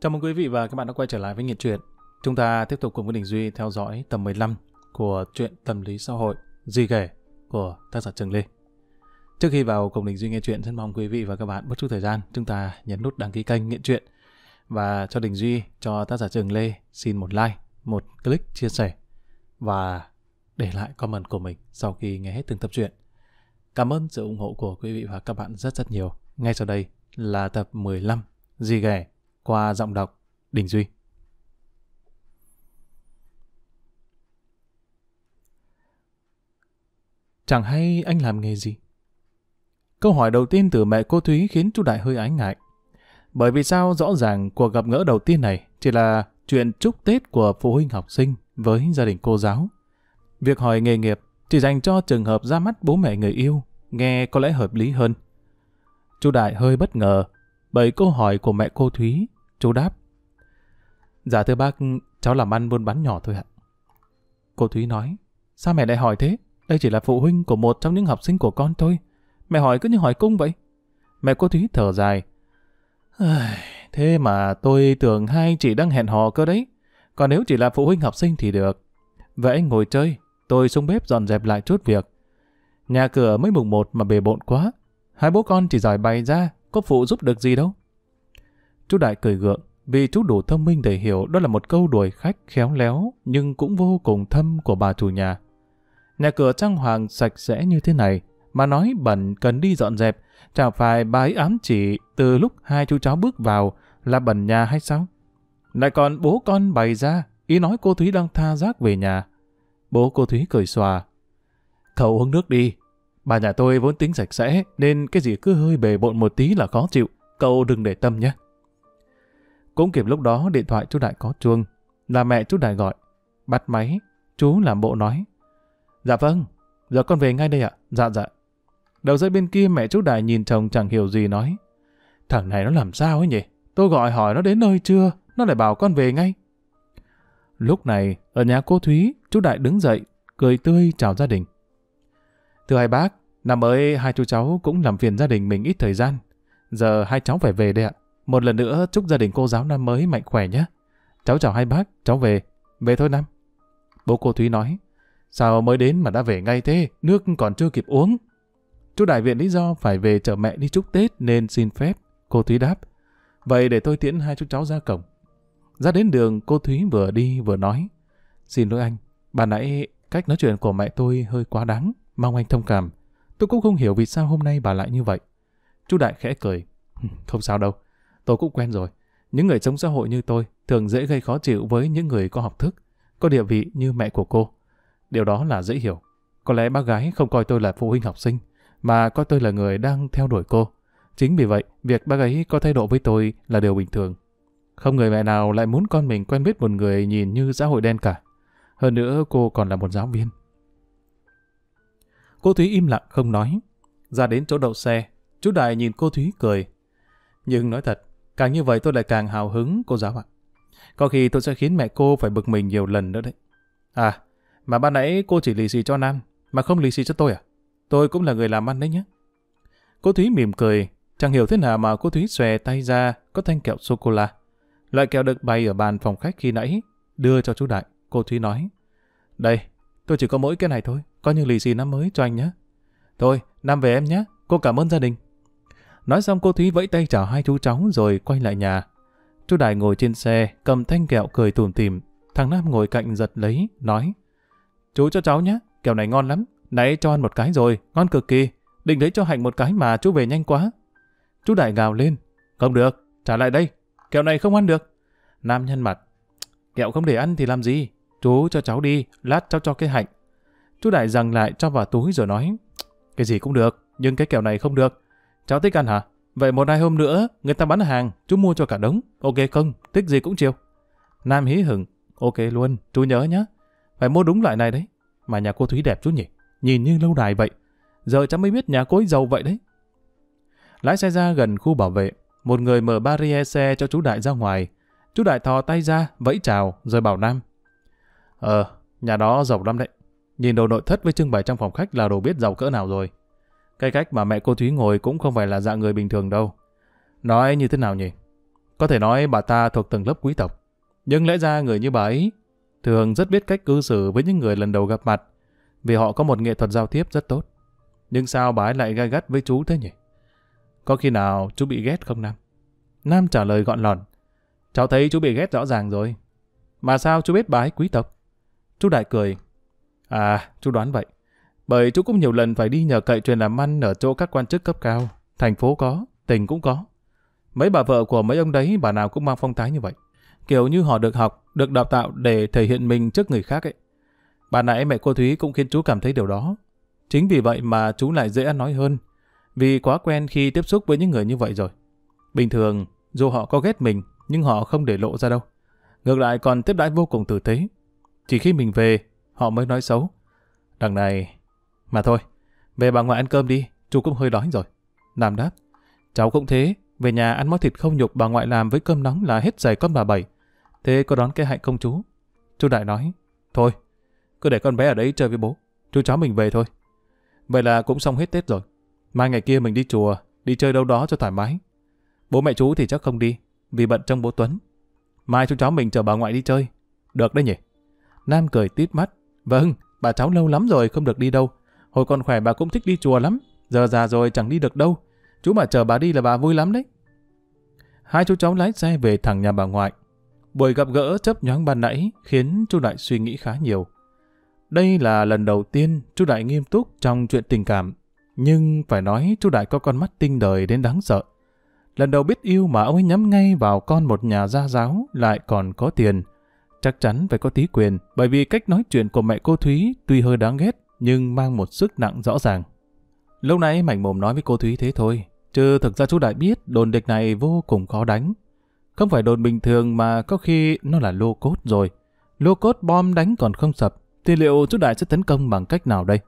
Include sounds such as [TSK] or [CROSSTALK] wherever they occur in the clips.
Chào mừng quý vị và các bạn đã quay trở lại với Nghiện Truyện. Chúng ta tiếp tục cùng với Đình Duy theo dõi tầm 15 của truyện tâm lý xã hội Di Ghẻ của tác giả Trường Lê. Trước khi vào cùng Đình Duy nghe chuyện, xin mong quý vị và các bạn bất chút thời gian chúng ta nhấn nút đăng ký kênh Nghiện Truyện và cho Đình Duy, cho tác giả Trường Lê xin một like, một click chia sẻ và để lại comment của mình sau khi nghe hết từng tập truyện. Cảm ơn sự ủng hộ của quý vị và các bạn rất rất nhiều. Ngay sau đây là tập 15 Di Ghẻ qua giọng đọc Đình Duy. Chẳng hay anh làm nghề gì? Câu hỏi đầu tiên từ mẹ cô Thúy khiến chú Đại hơi ái ngại. Bởi vì sao rõ ràng cuộc gặp gỡ đầu tiên này chỉ là chuyện chúc Tết của phụ huynh học sinh với gia đình cô giáo. Việc hỏi nghề nghiệp chỉ dành cho trường hợp ra mắt bố mẹ người yêu, nghe có lẽ hợp lý hơn. Chú Đại hơi bất ngờ bởi câu hỏi của mẹ cô Thúy Chú đáp. Dạ thưa bác, cháu làm ăn buôn bán nhỏ thôi ạ. Cô Thúy nói, sao mẹ lại hỏi thế? Đây chỉ là phụ huynh của một trong những học sinh của con thôi. Mẹ hỏi cứ như hỏi cung vậy. Mẹ cô Thúy thở dài. Thế mà tôi tưởng hai chị đang hẹn hò cơ đấy. Còn nếu chỉ là phụ huynh học sinh thì được. Vậy anh ngồi chơi, tôi xuống bếp dọn dẹp lại chút việc. Nhà cửa mới mùng một mà bề bộn quá. Hai bố con chỉ giỏi bày ra, có phụ giúp được gì đâu. Chú Đại cười gượng, vì chú đủ thông minh để hiểu đó là một câu đuổi khách khéo léo nhưng cũng vô cùng thâm của bà chủ nhà. Nhà cửa trang hoàng sạch sẽ như thế này, mà nói bẩn cần đi dọn dẹp, chẳng phải bà ấy ám chỉ từ lúc hai chú cháu bước vào là bẩn nhà hay sao? Lại còn bố con bày ra, ý nói cô Thúy đang tha rác về nhà. Bố cô Thúy cười xòa. Cậu uống nước đi. Bà nhà tôi vốn tính sạch sẽ, nên cái gì cứ hơi bề bộn một tí là khó chịu. Cậu đừng để tâm nhé. Cũng kịp lúc đó điện thoại chú Đại có chuông. Là mẹ chú Đại gọi. Bắt máy, chú làm bộ nói. Dạ vâng, giờ con về ngay đây ạ. Dạ dạ. Đầu dây bên kia mẹ chú Đại nhìn chồng chẳng hiểu gì nói. Thằng này nó làm sao ấy nhỉ? Tôi gọi hỏi nó đến nơi chưa? Nó lại bảo con về ngay. Lúc này, ở nhà cô Thúy, chú Đại đứng dậy, cười tươi chào gia đình. Thưa hai bác, năm mới hai chú cháu cũng làm phiền gia đình mình ít thời gian. Giờ hai cháu phải về đây ạ. Một lần nữa chúc gia đình cô giáo năm mới mạnh khỏe nhé. Cháu chào hai bác, cháu về. Về thôi năm. Bố cô Thúy nói, sao mới đến mà đã về ngay thế, nước còn chưa kịp uống. Chú đại viện lý do phải về chở mẹ đi chúc Tết nên xin phép. Cô Thúy đáp, vậy để tôi tiễn hai chú cháu ra cổng. Ra đến đường, cô Thúy vừa đi vừa nói, xin lỗi anh, bà nãy cách nói chuyện của mẹ tôi hơi quá đáng, mong anh thông cảm. Tôi cũng không hiểu vì sao hôm nay bà lại như vậy. Chú Đại khẽ cười, không sao đâu, Tôi cũng quen rồi. Những người trong xã hội như tôi thường dễ gây khó chịu với những người có học thức, có địa vị như mẹ của cô. Điều đó là dễ hiểu. Có lẽ bác gái không coi tôi là phụ huynh học sinh, mà coi tôi là người đang theo đuổi cô. Chính vì vậy, việc bác ấy có thái độ với tôi là điều bình thường. Không người mẹ nào lại muốn con mình quen biết một người nhìn như xã hội đen cả. Hơn nữa cô còn là một giáo viên. Cô Thúy im lặng không nói. Ra đến chỗ đậu xe, chú Đại nhìn cô Thúy cười. Nhưng nói thật, Càng như vậy tôi lại càng hào hứng, cô giáo ạ. Có khi tôi sẽ khiến mẹ cô phải bực mình nhiều lần nữa đấy. À, mà ban nãy cô chỉ lì xì cho Nam, mà không lì xì cho tôi à? Tôi cũng là người làm ăn đấy nhé. Cô Thúy mỉm cười, chẳng hiểu thế nào mà cô Thúy xòe tay ra có thanh kẹo sô-cô-la. Loại kẹo được bày ở bàn phòng khách khi nãy, đưa cho chú Đại. Cô Thúy nói, đây, tôi chỉ có mỗi cái này thôi, coi như lì xì năm mới cho anh nhé. Thôi, Nam về em nhé, cô cảm ơn gia đình. Nói xong cô Thúy vẫy tay chào hai chú cháu rồi quay lại nhà. Chú Đại ngồi trên xe, cầm thanh kẹo cười tủm tỉm. Thằng Nam ngồi cạnh giật lấy, nói Chú cho cháu nhé, kẹo này ngon lắm. Nãy cho ăn một cái rồi, ngon cực kỳ. Định lấy cho Hạnh một cái mà chú về nhanh quá. Chú Đại gào lên. Không được, trả lại đây. Kẹo này không ăn được. Nam nhân mặt. Kẹo không để ăn thì làm gì? Chú cho cháu đi, lát cháu cho cái Hạnh. Chú Đại rằng lại cho vào túi rồi nói. Cái gì cũng được, nhưng cái kẹo này không được. Cháu thích ăn hả? Vậy một hai hôm nữa, người ta bán hàng, chú mua cho cả đống. Ok không? Thích gì cũng chiều. Nam hí hửng. Ok luôn, chú nhớ nhá. Phải mua đúng loại này đấy. Mà nhà cô Thúy đẹp chú nhỉ? Nhìn như lâu đài vậy. Giờ cháu mới biết nhà cô ấy giàu vậy đấy. Lái xe ra gần khu bảo vệ. Một người mở barrier xe cho chú Đại ra ngoài. Chú Đại thò tay ra, vẫy chào, rồi bảo Nam. Ờ, nhà đó giàu lắm đấy. Nhìn đồ nội thất với trưng bày trong phòng khách là đồ biết giàu cỡ nào rồi. Cái cách mà mẹ cô Thúy ngồi cũng không phải là dạng người bình thường đâu. Nói như thế nào nhỉ? Có thể nói bà ta thuộc tầng lớp quý tộc. Nhưng lẽ ra người như bà ấy thường rất biết cách cư xử với những người lần đầu gặp mặt vì họ có một nghệ thuật giao tiếp rất tốt. Nhưng sao bà ấy lại gai gắt với chú thế nhỉ? Có khi nào chú bị ghét không Nam? Nam trả lời gọn lòn. Cháu thấy chú bị ghét rõ ràng rồi. Mà sao chú biết bà ấy quý tộc? Chú Đại cười. À, chú đoán vậy. Bởi chú cũng nhiều lần phải đi nhờ cậy truyền làm ăn ở chỗ các quan chức cấp cao. Thành phố có, tỉnh cũng có. Mấy bà vợ của mấy ông đấy bà nào cũng mang phong thái như vậy. Kiểu như họ được học, được đào tạo để thể hiện mình trước người khác ấy. Bà nãy mẹ cô Thúy cũng khiến chú cảm thấy điều đó. Chính vì vậy mà chú lại dễ ăn nói hơn. Vì quá quen khi tiếp xúc với những người như vậy rồi. Bình thường, dù họ có ghét mình, nhưng họ không để lộ ra đâu. Ngược lại còn tiếp đãi vô cùng tử tế. Chỉ khi mình về, họ mới nói xấu. Đằng này... Mà thôi, về bà ngoại ăn cơm đi, chú cũng hơi đói rồi. Nam đáp. Cháu cũng thế, về nhà ăn món thịt không nhục bà ngoại làm với cơm nóng là hết giày con bà bảy. Thế có đón cái hạnh không chú? Chú Đại nói. Thôi, cứ để con bé ở đấy chơi với bố. Chú cháu mình về thôi. Vậy là cũng xong hết Tết rồi. Mai ngày kia mình đi chùa, đi chơi đâu đó cho thoải mái. Bố mẹ chú thì chắc không đi, vì bận trong bố Tuấn. Mai chú cháu mình chờ bà ngoại đi chơi. Được đấy nhỉ? Nam cười tít mắt. Vâng, bà cháu lâu lắm rồi không được đi đâu. Hồi còn khỏe bà cũng thích đi chùa lắm. Giờ già rồi chẳng đi được đâu. Chú mà chờ bà đi là bà vui lắm đấy. Hai chú cháu lái xe về thẳng nhà bà ngoại. Buổi gặp gỡ chấp nhoáng ban nãy khiến chú Đại suy nghĩ khá nhiều. Đây là lần đầu tiên chú Đại nghiêm túc trong chuyện tình cảm. Nhưng phải nói chú Đại có con mắt tinh đời đến đáng sợ. Lần đầu biết yêu mà ông ấy nhắm ngay vào con một nhà gia giáo lại còn có tiền. Chắc chắn phải có tí quyền, bởi vì cách nói chuyện của mẹ cô Thúy tuy hơi đáng ghét nhưng mang một sức nặng rõ ràng. Lúc nãy mảnh mồm nói với cô Thúy thế thôi, chứ thực ra chú Đại biết đồn địch này vô cùng khó đánh. Không phải đồn bình thường mà có khi nó là lô cốt rồi. Lô cốt bom đánh còn không sập, thì liệu chú Đại sẽ tấn công bằng cách nào đây?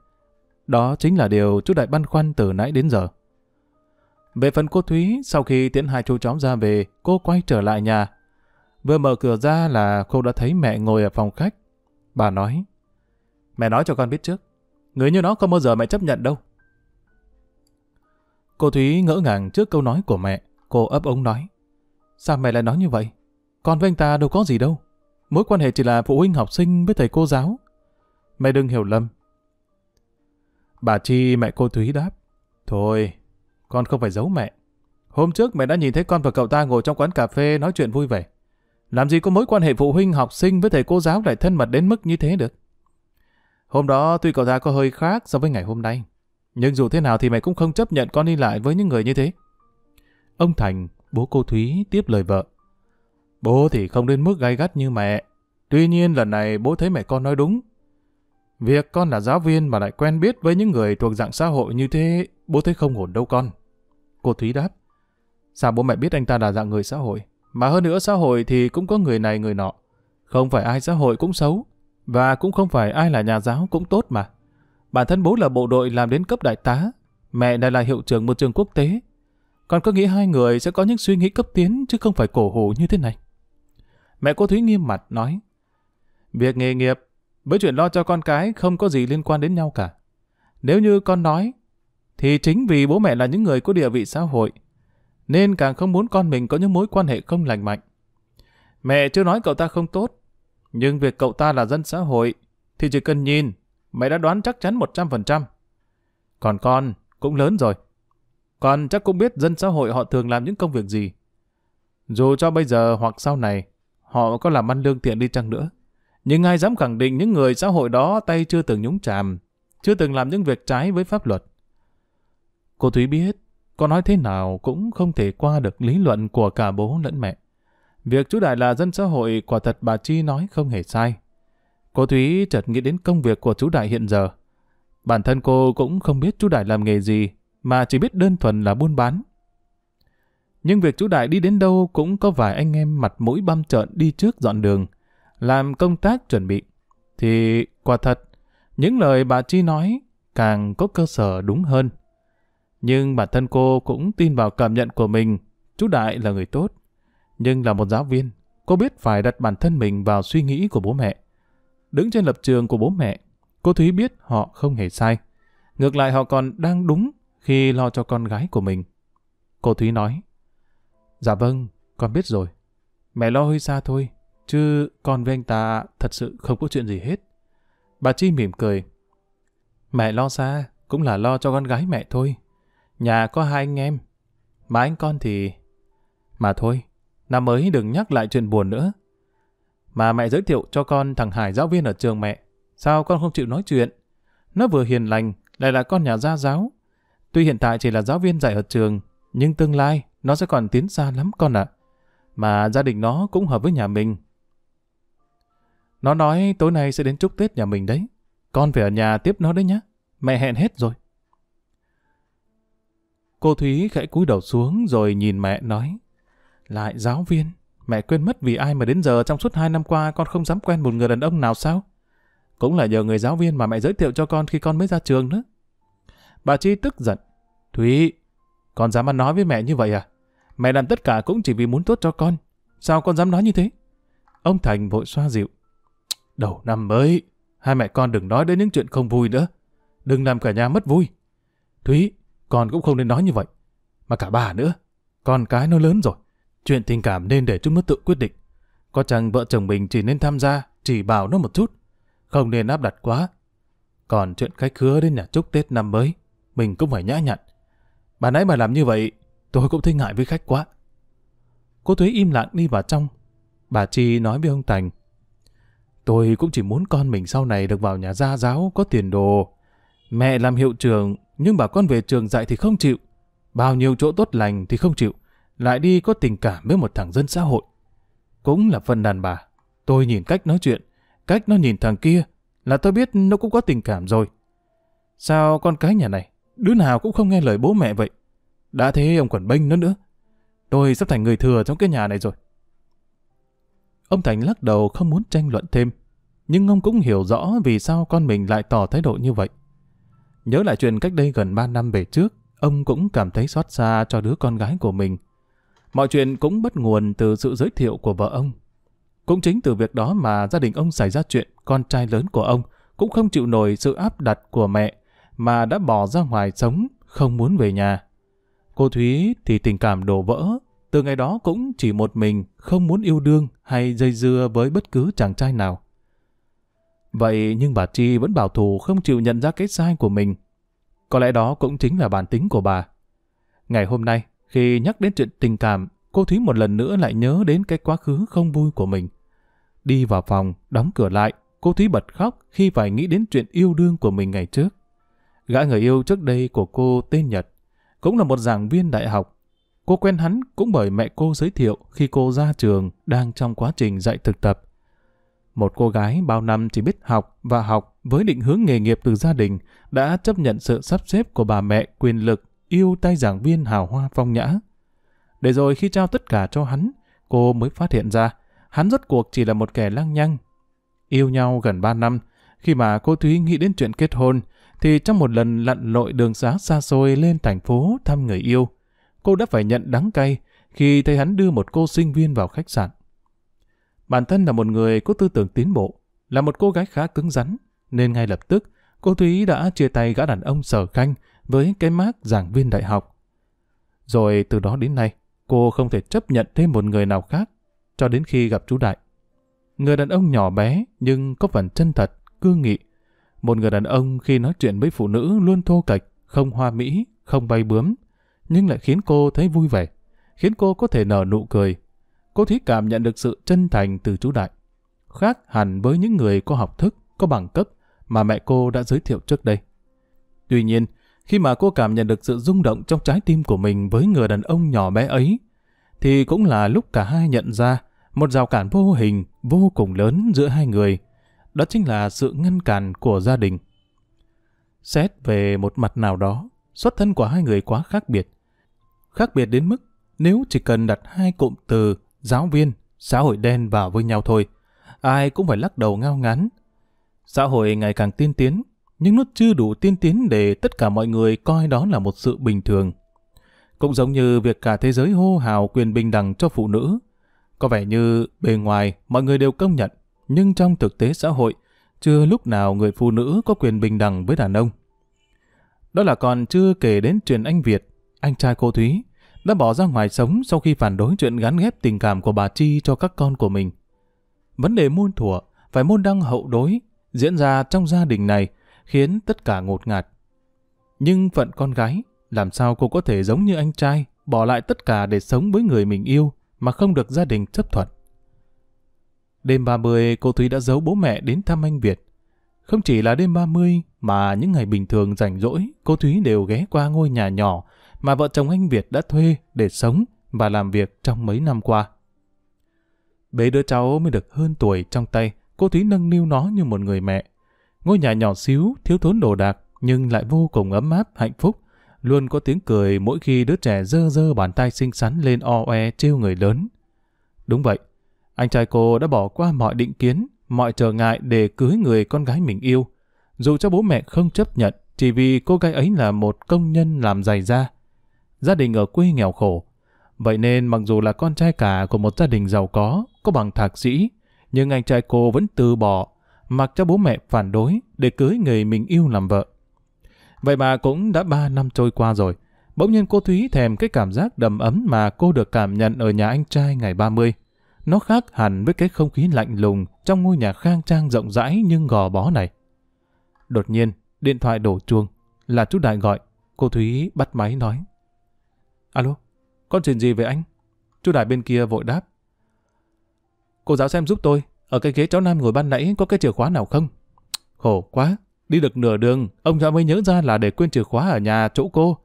Đó chính là điều chú Đại băn khoăn từ nãy đến giờ. Về phần cô Thúy, sau khi tiễn hai chú cháu ra về, cô quay trở lại nhà. Vừa mở cửa ra là cô đã thấy mẹ ngồi ở phòng khách. Bà nói, mẹ nói cho con biết trước, người như nó không bao giờ mẹ chấp nhận đâu. Cô Thúy ngỡ ngàng trước câu nói của mẹ, cô ấp ống nói, sao mẹ lại nói như vậy? Con với anh ta đâu có gì đâu. Mối quan hệ chỉ là phụ huynh học sinh với thầy cô giáo. Mẹ đừng hiểu lầm. Bà Chi mẹ cô Thúy đáp, thôi, con không phải giấu mẹ. Hôm trước mẹ đã nhìn thấy con và cậu ta ngồi trong quán cà phê nói chuyện vui vẻ. Làm gì có mối quan hệ phụ huynh học sinh với thầy cô giáo lại thân mật đến mức như thế được. Hôm đó tuy cậu ta có hơi khác so với ngày hôm nay. Nhưng dù thế nào thì mẹ cũng không chấp nhận con đi lại với những người như thế. Ông Thành, bố cô Thúy tiếp lời vợ. Bố thì không đến mức gay gắt như mẹ. Tuy nhiên lần này bố thấy mẹ con nói đúng. Việc con là giáo viên mà lại quen biết với những người thuộc dạng xã hội như thế, bố thấy không ổn đâu con. Cô Thúy đáp. Sao bố mẹ biết anh ta là dạng người xã hội? Mà hơn nữa xã hội thì cũng có người này người nọ. Không phải ai xã hội cũng xấu. Và cũng không phải ai là nhà giáo cũng tốt mà. Bản thân bố là bộ đội làm đến cấp đại tá. Mẹ lại là hiệu trưởng một trường quốc tế. Còn có nghĩ hai người sẽ có những suy nghĩ cấp tiến chứ không phải cổ hủ như thế này. Mẹ cô Thúy nghiêm mặt nói. Việc nghề nghiệp với chuyện lo cho con cái không có gì liên quan đến nhau cả. Nếu như con nói, thì chính vì bố mẹ là những người có địa vị xã hội, nên càng không muốn con mình có những mối quan hệ không lành mạnh. Mẹ chưa nói cậu ta không tốt, nhưng việc cậu ta là dân xã hội, thì chỉ cần nhìn, mẹ đã đoán chắc chắn 100%. Còn con, cũng lớn rồi. Con chắc cũng biết dân xã hội họ thường làm những công việc gì. Dù cho bây giờ hoặc sau này, họ có làm ăn lương thiện đi chăng nữa. Nhưng ai dám khẳng định những người xã hội đó tay chưa từng nhúng chàm, chưa từng làm những việc trái với pháp luật. Cô Thúy biết, có nói thế nào cũng không thể qua được lý luận của cả bố lẫn mẹ. Việc chú Đại là dân xã hội quả thật bà Chi nói không hề sai. Cô Thúy chợt nghĩ đến công việc của chú Đại hiện giờ. Bản thân cô cũng không biết chú Đại làm nghề gì, mà chỉ biết đơn thuần là buôn bán. Nhưng việc chú Đại đi đến đâu cũng có vài anh em mặt mũi băm trợn đi trước dọn đường, làm công tác chuẩn bị. Thì quả thật, những lời bà Chi nói càng có cơ sở đúng hơn. Nhưng bản thân cô cũng tin vào cảm nhận của mình, chú Đại là người tốt. Nhưng là một giáo viên, cô biết phải đặt bản thân mình vào suy nghĩ của bố mẹ. Đứng trên lập trường của bố mẹ, cô Thúy biết họ không hề sai. Ngược lại họ còn đang đúng khi lo cho con gái của mình. Cô Thúy nói, Dạ vâng, Con biết rồi. Mẹ lo hơi xa thôi, chứ con với anh ta thật sự không có chuyện gì hết. Bà Chi mỉm cười. Mẹ lo xa, cũng là lo cho con gái mẹ thôi. Nhà có hai anh em, mà anh con thì... Mà thôi, năm mới đừng nhắc lại chuyện buồn nữa. Mà mẹ giới thiệu cho con thằng Hải giáo viên ở trường mẹ. Sao con không chịu nói chuyện? Nó vừa hiền lành, lại là con nhà gia giáo. Tuy hiện tại chỉ là giáo viên dạy ở trường, nhưng tương lai nó sẽ còn tiến xa lắm con ạ. Mà gia đình nó cũng hợp với nhà mình. Nó nói tối nay sẽ đến chúc Tết nhà mình đấy. Con phải ở nhà tiếp nó đấy nhá. Mẹ hẹn hết rồi. Cô Thúy khẽ cúi đầu xuống rồi nhìn mẹ nói. Lại giáo viên, mẹ quên mất vì ai mà đến giờ trong suốt hai năm qua con không dám quen một người đàn ông nào sao? Cũng là nhờ người giáo viên mà mẹ giới thiệu cho con khi con mới ra trường nữa. Bà Chi tức giận. Thúy, con dám ăn nói với mẹ như vậy à? Mẹ làm tất cả cũng chỉ vì muốn tốt cho con. Sao con dám nói như thế? Ông Thành vội xoa dịu. Đầu năm mới, hai mẹ con đừng nói đến những chuyện không vui nữa. Đừng làm cả nhà mất vui. Thúy, con cũng không nên nói như vậy. Mà cả bà nữa. Con cái nó lớn rồi. Chuyện tình cảm nên để chúng nó tự quyết định. Có chăng vợ chồng mình chỉ nên tham gia, chỉ bảo nó một chút. Không nên áp đặt quá. Còn chuyện khách khứa đến nhà chúc Tết năm mới, mình cũng phải nhã nhặn. Bà nãy bà làm như vậy, tôi cũng thấy ngại với khách quá. Cô Thuế im lặng đi vào trong. Bà Chi nói với ông Thành. Tôi cũng chỉ muốn con mình sau này được vào nhà gia giáo có tiền đồ. Mẹ làm hiệu trường, nhưng bảo con về trường dạy thì không chịu. Bao nhiêu chỗ tốt lành thì không chịu. Lại đi có tình cảm với một thằng dân xã hội. Cũng là phần đàn bà. Tôi nhìn cách nói chuyện, cách nó nhìn thằng kia, là tôi biết nó cũng có tình cảm rồi. Sao con cái nhà này, đứa nào cũng không nghe lời bố mẹ vậy? Đã thế ông còn bênh nó nữa. Tôi sắp thành người thừa trong cái nhà này rồi. Ông Thành lắc đầu không muốn tranh luận thêm, nhưng ông cũng hiểu rõ vì sao con mình lại tỏ thái độ như vậy. Nhớ lại chuyện cách đây gần 3 năm về trước, ông cũng cảm thấy xót xa cho đứa con gái của mình. Mọi chuyện cũng bắt nguồn từ sự giới thiệu của vợ ông. Cũng chính từ việc đó mà gia đình ông xảy ra chuyện con trai lớn của ông cũng không chịu nổi sự áp đặt của mẹ mà đã bỏ ra ngoài sống, không muốn về nhà. Cô Thúy thì tình cảm đổ vỡ, từ ngày đó cũng chỉ một mình, không muốn yêu đương hay dây dưa với bất cứ chàng trai nào. Vậy nhưng bà Chi vẫn bảo thủ không chịu nhận ra cái sai của mình. Có lẽ đó cũng chính là bản tính của bà. Ngày hôm nay, khi nhắc đến chuyện tình cảm, cô Thúy một lần nữa lại nhớ đến cái quá khứ không vui của mình. Đi vào phòng, đóng cửa lại, cô Thúy bật khóc khi phải nghĩ đến chuyện yêu đương của mình ngày trước. Gã người yêu trước đây của cô tên Nhật, cũng là một giảng viên đại học. Cô quen hắn cũng bởi mẹ cô giới thiệu khi cô ra trường đang trong quá trình dạy thực tập. Một cô gái bao năm chỉ biết học và học với định hướng nghề nghiệp từ gia đình đã chấp nhận sự sắp xếp của bà mẹ quyền lực yêu tay giảng viên hào hoa phong nhã. Để rồi khi trao tất cả cho hắn, cô mới phát hiện ra hắn rốt cuộc chỉ là một kẻ lăng nhăng. Yêu nhau gần 3 năm, khi mà cô Thúy nghĩ đến chuyện kết hôn, thì trong một lần lặn lội đường xá xa xôi lên thành phố thăm người yêu, cô đã phải nhận đắng cay khi thấy hắn đưa một cô sinh viên vào khách sạn. Bản thân là một người có tư tưởng tiến bộ, là một cô gái khá cứng rắn, nên ngay lập tức cô Thúy đã chia tay gã đàn ông sở khanh với cái mác giảng viên đại học. Rồi từ đó đến nay, cô không thể chấp nhận thêm một người nào khác cho đến khi gặp chú Đại. Người đàn ông nhỏ bé nhưng có phần chân thật, cương nghị. Một người đàn ông khi nói chuyện với phụ nữ luôn thô kệch, không hoa mỹ, không bay bướm, nhưng lại khiến cô thấy vui vẻ, khiến cô có thể nở nụ cười. Cô Thúy cảm nhận được sự chân thành từ chú Đại. Khác hẳn với những người có học thức, có bằng cấp mà mẹ cô đã giới thiệu trước đây. Tuy nhiên, khi mà cô cảm nhận được sự rung động trong trái tim của mình với người đàn ông nhỏ bé ấy, thì cũng là lúc cả hai nhận ra một rào cản vô hình, vô cùng lớn giữa hai người. Đó chính là sự ngăn cản của gia đình. Xét về một mặt nào đó, xuất thân của hai người quá khác biệt. Khác biệt đến mức nếu chỉ cần đặt hai cụm từ giáo viên, xã hội đen vào với nhau thôi, ai cũng phải lắc đầu ngao ngán. Xã hội ngày càng tiên tiến, nhưng nó chưa đủ tiên tiến để tất cả mọi người coi đó là một sự bình thường. Cũng giống như việc cả thế giới hô hào quyền bình đẳng cho phụ nữ. Có vẻ như bề ngoài mọi người đều công nhận, nhưng trong thực tế xã hội, chưa lúc nào người phụ nữ có quyền bình đẳng với đàn ông. Đó là còn chưa kể đến chuyện anh Việt, anh trai cô Thúy, đã bỏ ra ngoài sống sau khi phản đối chuyện gắn ghép tình cảm của bà Chi cho các con của mình. Vấn đề muôn thuở, phải môn đăng hậu đối, diễn ra trong gia đình này, khiến tất cả ngột ngạt. Nhưng phận con gái, làm sao cô có thể giống như anh trai, bỏ lại tất cả để sống với người mình yêu, mà không được gia đình chấp thuận. Đêm 30, cô Thúy đã giấu bố mẹ đến thăm anh Việt. Không chỉ là đêm 30, mà những ngày bình thường rảnh rỗi, cô Thúy đều ghé qua ngôi nhà nhỏ mà vợ chồng anh Việt đã thuê để sống và làm việc trong mấy năm qua. Bế đứa cháu mới được hơn tuổi trong tay, cô Thúy nâng niu nó như một người mẹ. Ngôi nhà nhỏ xíu, thiếu thốn đồ đạc, nhưng lại vô cùng ấm áp, hạnh phúc. Luôn có tiếng cười mỗi khi đứa trẻ dơ dơ bàn tay xinh xắn lên o e trêu người lớn. Đúng vậy, anh trai cô đã bỏ qua mọi định kiến, mọi trở ngại để cưới người con gái mình yêu. Dù cho bố mẹ không chấp nhận, chỉ vì cô gái ấy là một công nhân làm giày da. Gia đình ở quê nghèo khổ. Vậy nên mặc dù là con trai cả của một gia đình giàu có, có bằng thạc sĩ, nhưng anh trai cô vẫn từ bỏ, mặc cho bố mẹ phản đối để cưới người mình yêu làm vợ. Vậy mà cũng đã ba năm trôi qua rồi. Bỗng nhiên cô Thúy thèm cái cảm giác đầm ấm mà cô được cảm nhận ở nhà anh trai ngày 30. Nó khác hẳn với cái không khí lạnh lùng trong ngôi nhà khang trang rộng rãi nhưng gò bó này. Đột nhiên, điện thoại đổ chuông. Là chú Đại gọi. Cô Thúy bắt máy nói. Alo, con chuyện gì về anh? Chú Đại bên kia vội đáp. Cô giáo xem giúp tôi. Ở cái ghế cháu Nam ngồi ban nãy có cái chìa khóa nào không? Khổ quá. Đi được nửa đường, ông cháu mới nhớ ra là để quên chìa khóa ở nhà chỗ cô.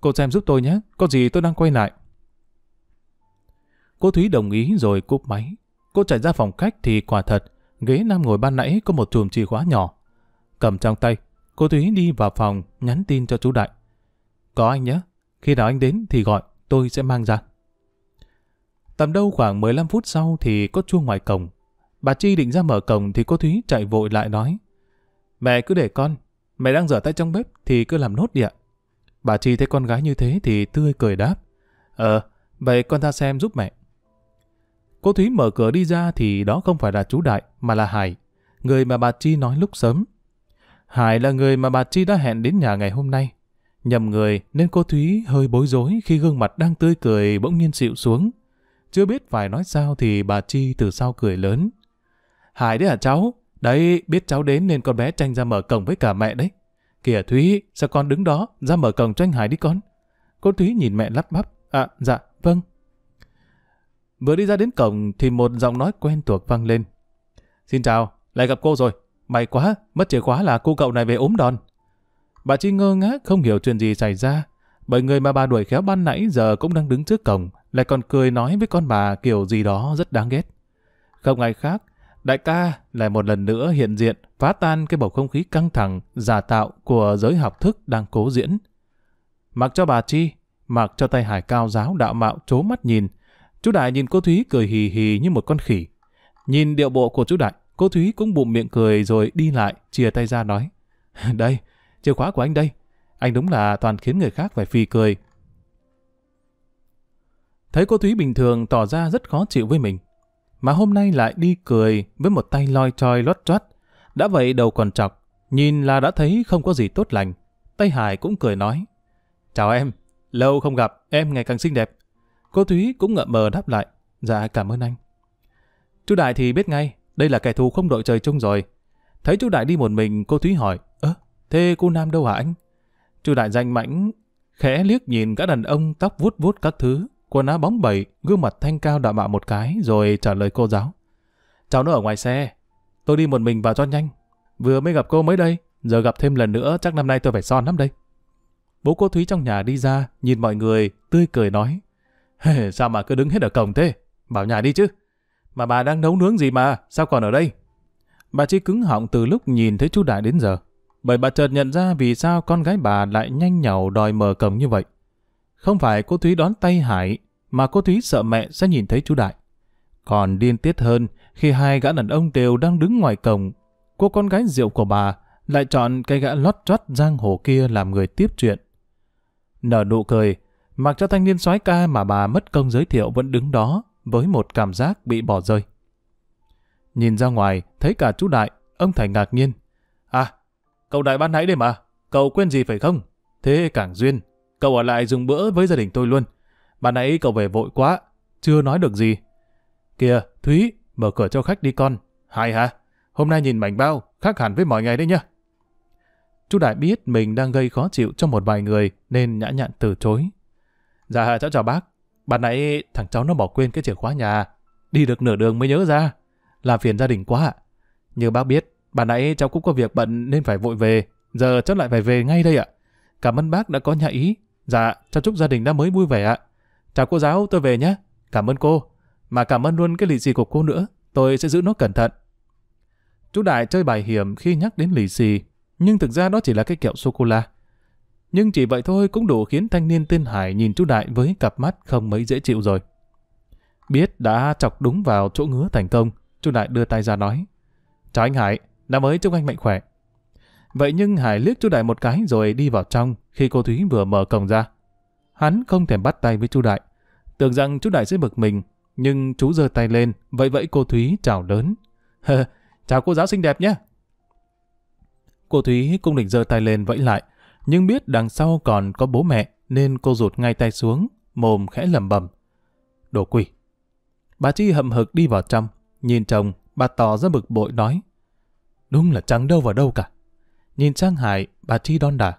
Cô xem giúp tôi nhé. Có gì tôi đang quay lại. Cô Thúy đồng ý rồi cúp máy. Cô chạy ra phòng khách thì quả thật, ghế nam ngồi ban nãy có một chùm chìa khóa nhỏ. Cầm trong tay, cô Thúy đi vào phòng nhắn tin cho chú Đại. Có anh nhé, khi nào anh đến thì gọi, tôi sẽ mang ra. Tầm đâu khoảng 15 phút sau thì có chuông ngoài cổng. Bà Chi định ra mở cổng thì cô Thúy chạy vội lại nói. Mẹ cứ để con, mẹ đang rửa tay trong bếp thì cứ làm nốt đi ạ. Bà Chi thấy con gái như thế thì tươi cười đáp. Ờ, vậy con ra xem giúp mẹ. Cô Thúy mở cửa đi ra thì đó không phải là chú Đại, mà là Hải, người mà bà Chi nói lúc sớm. Hải là người mà bà Chi đã hẹn đến nhà ngày hôm nay. Nhầm người nên cô Thúy hơi bối rối khi gương mặt đang tươi cười bỗng nhiên xịu xuống. Chưa biết phải nói sao thì bà Chi từ sau cười lớn. Hải đấy hả cháu? Đấy, biết cháu đến nên con bé tranh ra mở cổng với cả mẹ đấy. Kìa Thúy, sao con đứng đó, ra mở cổng cho anh Hải đi con. Cô Thúy nhìn mẹ lắp bắp. À, dạ, vâng, Vừa đi ra đến cổng thì một giọng nói quen thuộc vang lên. Xin chào, lại gặp cô rồi. May quá, mất chìa khóa là cô cậu này về ốm đòn. Bà Chi ngơ ngác không hiểu chuyện gì xảy ra, bởi người mà bà đuổi khéo ban nãy giờ cũng đang đứng trước cổng, lại còn cười nói với con bà kiểu gì đó rất đáng ghét. Không ai khác, đại ca lại một lần nữa hiện diện phá tan cái bầu không khí căng thẳng, giả tạo của giới học thức đang cố diễn. Mặc cho bà Chi, mặc cho tay hải cao giáo đạo mạo trố mắt nhìn, Chú Đại nhìn cô Thúy cười hì hì như một con khỉ. Nhìn điệu bộ của chú Đại, cô Thúy cũng bụng miệng cười rồi đi lại, chia tay ra nói. [LAUGHS] Đây, chìa khóa của anh đây. Anh đúng là toàn khiến người khác phải phì cười. Thấy cô Thúy bình thường tỏ ra rất khó chịu với mình. Mà hôm nay lại đi cười với một tay loi choi lót choắt, Đã vậy đầu còn chọc, nhìn là đã thấy không có gì tốt lành. Tây Hải cũng cười nói. Chào em, lâu không gặp, em ngày càng xinh đẹp. Cô Thúy cũng ngậm mờ đáp lại. Dạ cảm ơn anh. Chú Đại thì biết ngay, đây là kẻ thù không đội trời chung rồi. Thấy chú Đại đi một mình, cô Thúy hỏi, ơ, thế cô Nam đâu hả anh? Chú Đại danh mãnh, khẽ liếc nhìn các đàn ông tóc vuốt vuốt các thứ, quần áo bóng bẩy, gương mặt thanh cao đạm mạo một cái, rồi trả lời cô giáo. Cháu nó ở ngoài xe, tôi đi một mình vào cho nhanh. Vừa mới gặp cô mới đây, giờ gặp thêm lần nữa chắc năm nay tôi phải son lắm đây. Bố cô Thúy trong nhà đi ra, nhìn mọi người, tươi cười nói. sao mà cứ đứng hết ở cổng thế? Bảo nhà đi chứ. Mà bà đang nấu nướng gì mà, sao còn ở đây? Bà chỉ cứng họng từ lúc nhìn thấy chú Đại đến giờ. Bởi bà chợt nhận ra vì sao con gái bà lại nhanh nhảu đòi mở cổng như vậy. Không phải cô Thúy đón tay Hải, mà cô Thúy sợ mẹ sẽ nhìn thấy chú Đại. Còn điên tiết hơn, khi hai gã đàn ông đều đang đứng ngoài cổng, cô con gái rượu của bà lại chọn cái gã lót chót giang hồ kia làm người tiếp chuyện. Nở nụ cười, Mặc cho thanh niên soái ca mà bà mất công giới thiệu vẫn đứng đó với một cảm giác bị bỏ rơi. Nhìn ra ngoài, thấy cả chú Đại, ông Thành ngạc nhiên. À, cậu Đại ban nãy đây mà, cậu quên gì phải không? Thế càng duyên, cậu ở lại dùng bữa với gia đình tôi luôn. bà nãy cậu về vội quá, chưa nói được gì. Kìa, Thúy, mở cửa cho khách đi con. Hay hả? Hôm nay nhìn mảnh bao, khác hẳn với mọi ngày đấy nhá. Chú Đại biết mình đang gây khó chịu cho một vài người nên nhã nhặn từ chối. Dạ, cháu chào bác. bà nãy thằng cháu nó bỏ quên cái chìa khóa nhà. Đi được nửa đường mới nhớ ra. Làm phiền gia đình quá ạ. Như bác biết, bà nãy cháu cũng có việc bận nên phải vội về. Giờ cháu lại phải về ngay đây ạ. Cảm ơn bác đã có nhà ý. Dạ, cháu chúc gia đình đã mới vui vẻ ạ. Chào cô giáo, tôi về nhé. Cảm ơn cô. Mà cảm ơn luôn cái lì xì của cô nữa. Tôi sẽ giữ nó cẩn thận. Chú Đại chơi bài hiểm khi nhắc đến lì xì. Nhưng thực ra đó chỉ là cái kẹo sô-cô-la. Nhưng chỉ vậy thôi cũng đủ khiến thanh niên tên Hải nhìn chú Đại với cặp mắt không mấy dễ chịu rồi. Biết đã chọc đúng vào chỗ ngứa thành công, chú Đại đưa tay ra nói. Chào anh Hải, năm mới chúc anh mạnh khỏe. Vậy nhưng Hải liếc chú Đại một cái rồi đi vào trong khi cô Thúy vừa mở cổng ra. Hắn không thèm bắt tay với chú Đại. Tưởng rằng chú Đại sẽ bực mình, nhưng chú giơ tay lên, vậy vậy cô Thúy chào lớn. chào cô giáo xinh đẹp nhé. Cô Thúy cũng định giơ tay lên vẫy lại, nhưng biết đằng sau còn có bố mẹ nên cô rụt ngay tay xuống, mồm khẽ lẩm bẩm. Đồ quỷ. Bà Chi hậm hực đi vào trong, nhìn chồng, bà tỏ ra bực bội nói. Đúng là chẳng đâu vào đâu cả. Nhìn sang Hải, bà Chi đon đả.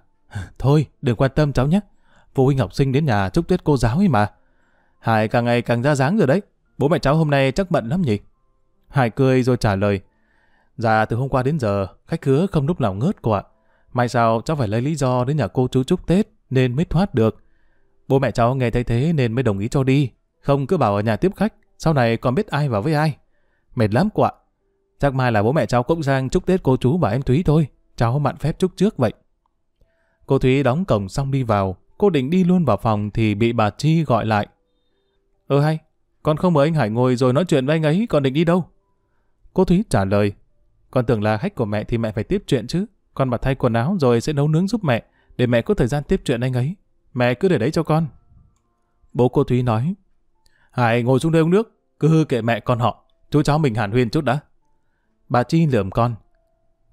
Thôi, đừng quan tâm cháu nhé. Phụ huynh học sinh đến nhà chúc Tết cô giáo ấy mà. Hải càng ngày càng ra dáng rồi đấy. Bố mẹ cháu hôm nay chắc bận lắm nhỉ? Hải cười rồi trả lời. Dạ, từ hôm qua đến giờ, khách khứa không lúc nào ngớt cô ạ. Mai sao cháu phải lấy lý do đến nhà cô chú chúc Tết nên mới thoát được. Bố mẹ cháu nghe thấy thế nên mới đồng ý cho đi. Không cứ bảo ở nhà tiếp khách, sau này còn biết ai vào với ai. Mệt lắm cô ạ. Chắc mai là bố mẹ cháu cũng sang chúc Tết cô chú và em Thúy thôi. Cháu mặn phép chúc trước vậy. Cô Thúy đóng cổng xong đi vào. Cô định đi luôn vào phòng thì bị bà Chi gọi lại. Ơ hay, con không mời anh Hải ngồi rồi nói chuyện với anh ấy, còn định đi đâu? Cô Thúy trả lời. Con tưởng là khách của mẹ thì mẹ phải tiếp chuyện chứ. Con mặc thay quần áo rồi sẽ nấu nướng giúp mẹ, để mẹ có thời gian tiếp chuyện anh ấy. Mẹ cứ để đấy cho con. Bố cô Thúy nói. Hải ngồi xuống đây uống nước, cứ kệ mẹ con họ. Chú cháu mình hàn huyên chút đã. Bà Chi lườm con.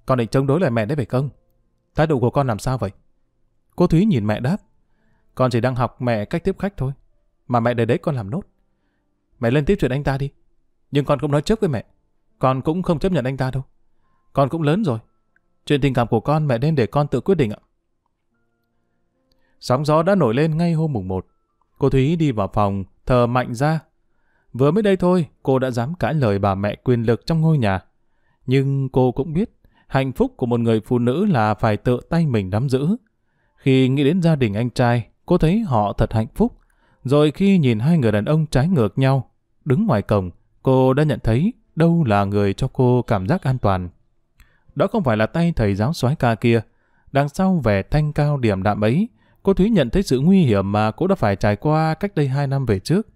Con định chống đối lại mẹ đấy phải không? Thái độ của con làm sao vậy? Cô Thúy nhìn mẹ đáp. Con chỉ đang học mẹ cách tiếp khách thôi. Mà mẹ để đấy con làm nốt. Mẹ lên tiếp chuyện anh ta đi. Nhưng con cũng nói trước với mẹ. Con cũng không chấp nhận anh ta đâu. Con cũng lớn rồi. Chuyện tình cảm của con mẹ nên để con tự quyết định ạ. Sóng gió đã nổi lên ngay hôm mùng 1. Cô Thúy đi vào phòng, thờ mạnh ra. Vừa mới đây thôi, cô đã dám cãi lời bà mẹ quyền lực trong ngôi nhà. Nhưng cô cũng biết, hạnh phúc của một người phụ nữ là phải tự tay mình nắm giữ. Khi nghĩ đến gia đình anh trai, cô thấy họ thật hạnh phúc. Rồi khi nhìn hai người đàn ông trái ngược nhau, đứng ngoài cổng, cô đã nhận thấy đâu là người cho cô cảm giác an toàn. Đó không phải là tay thầy giáo soái ca kia. Đằng sau vẻ thanh cao điểm đạm ấy, cô Thúy nhận thấy sự nguy hiểm mà cô đã phải trải qua cách đây hai năm về trước.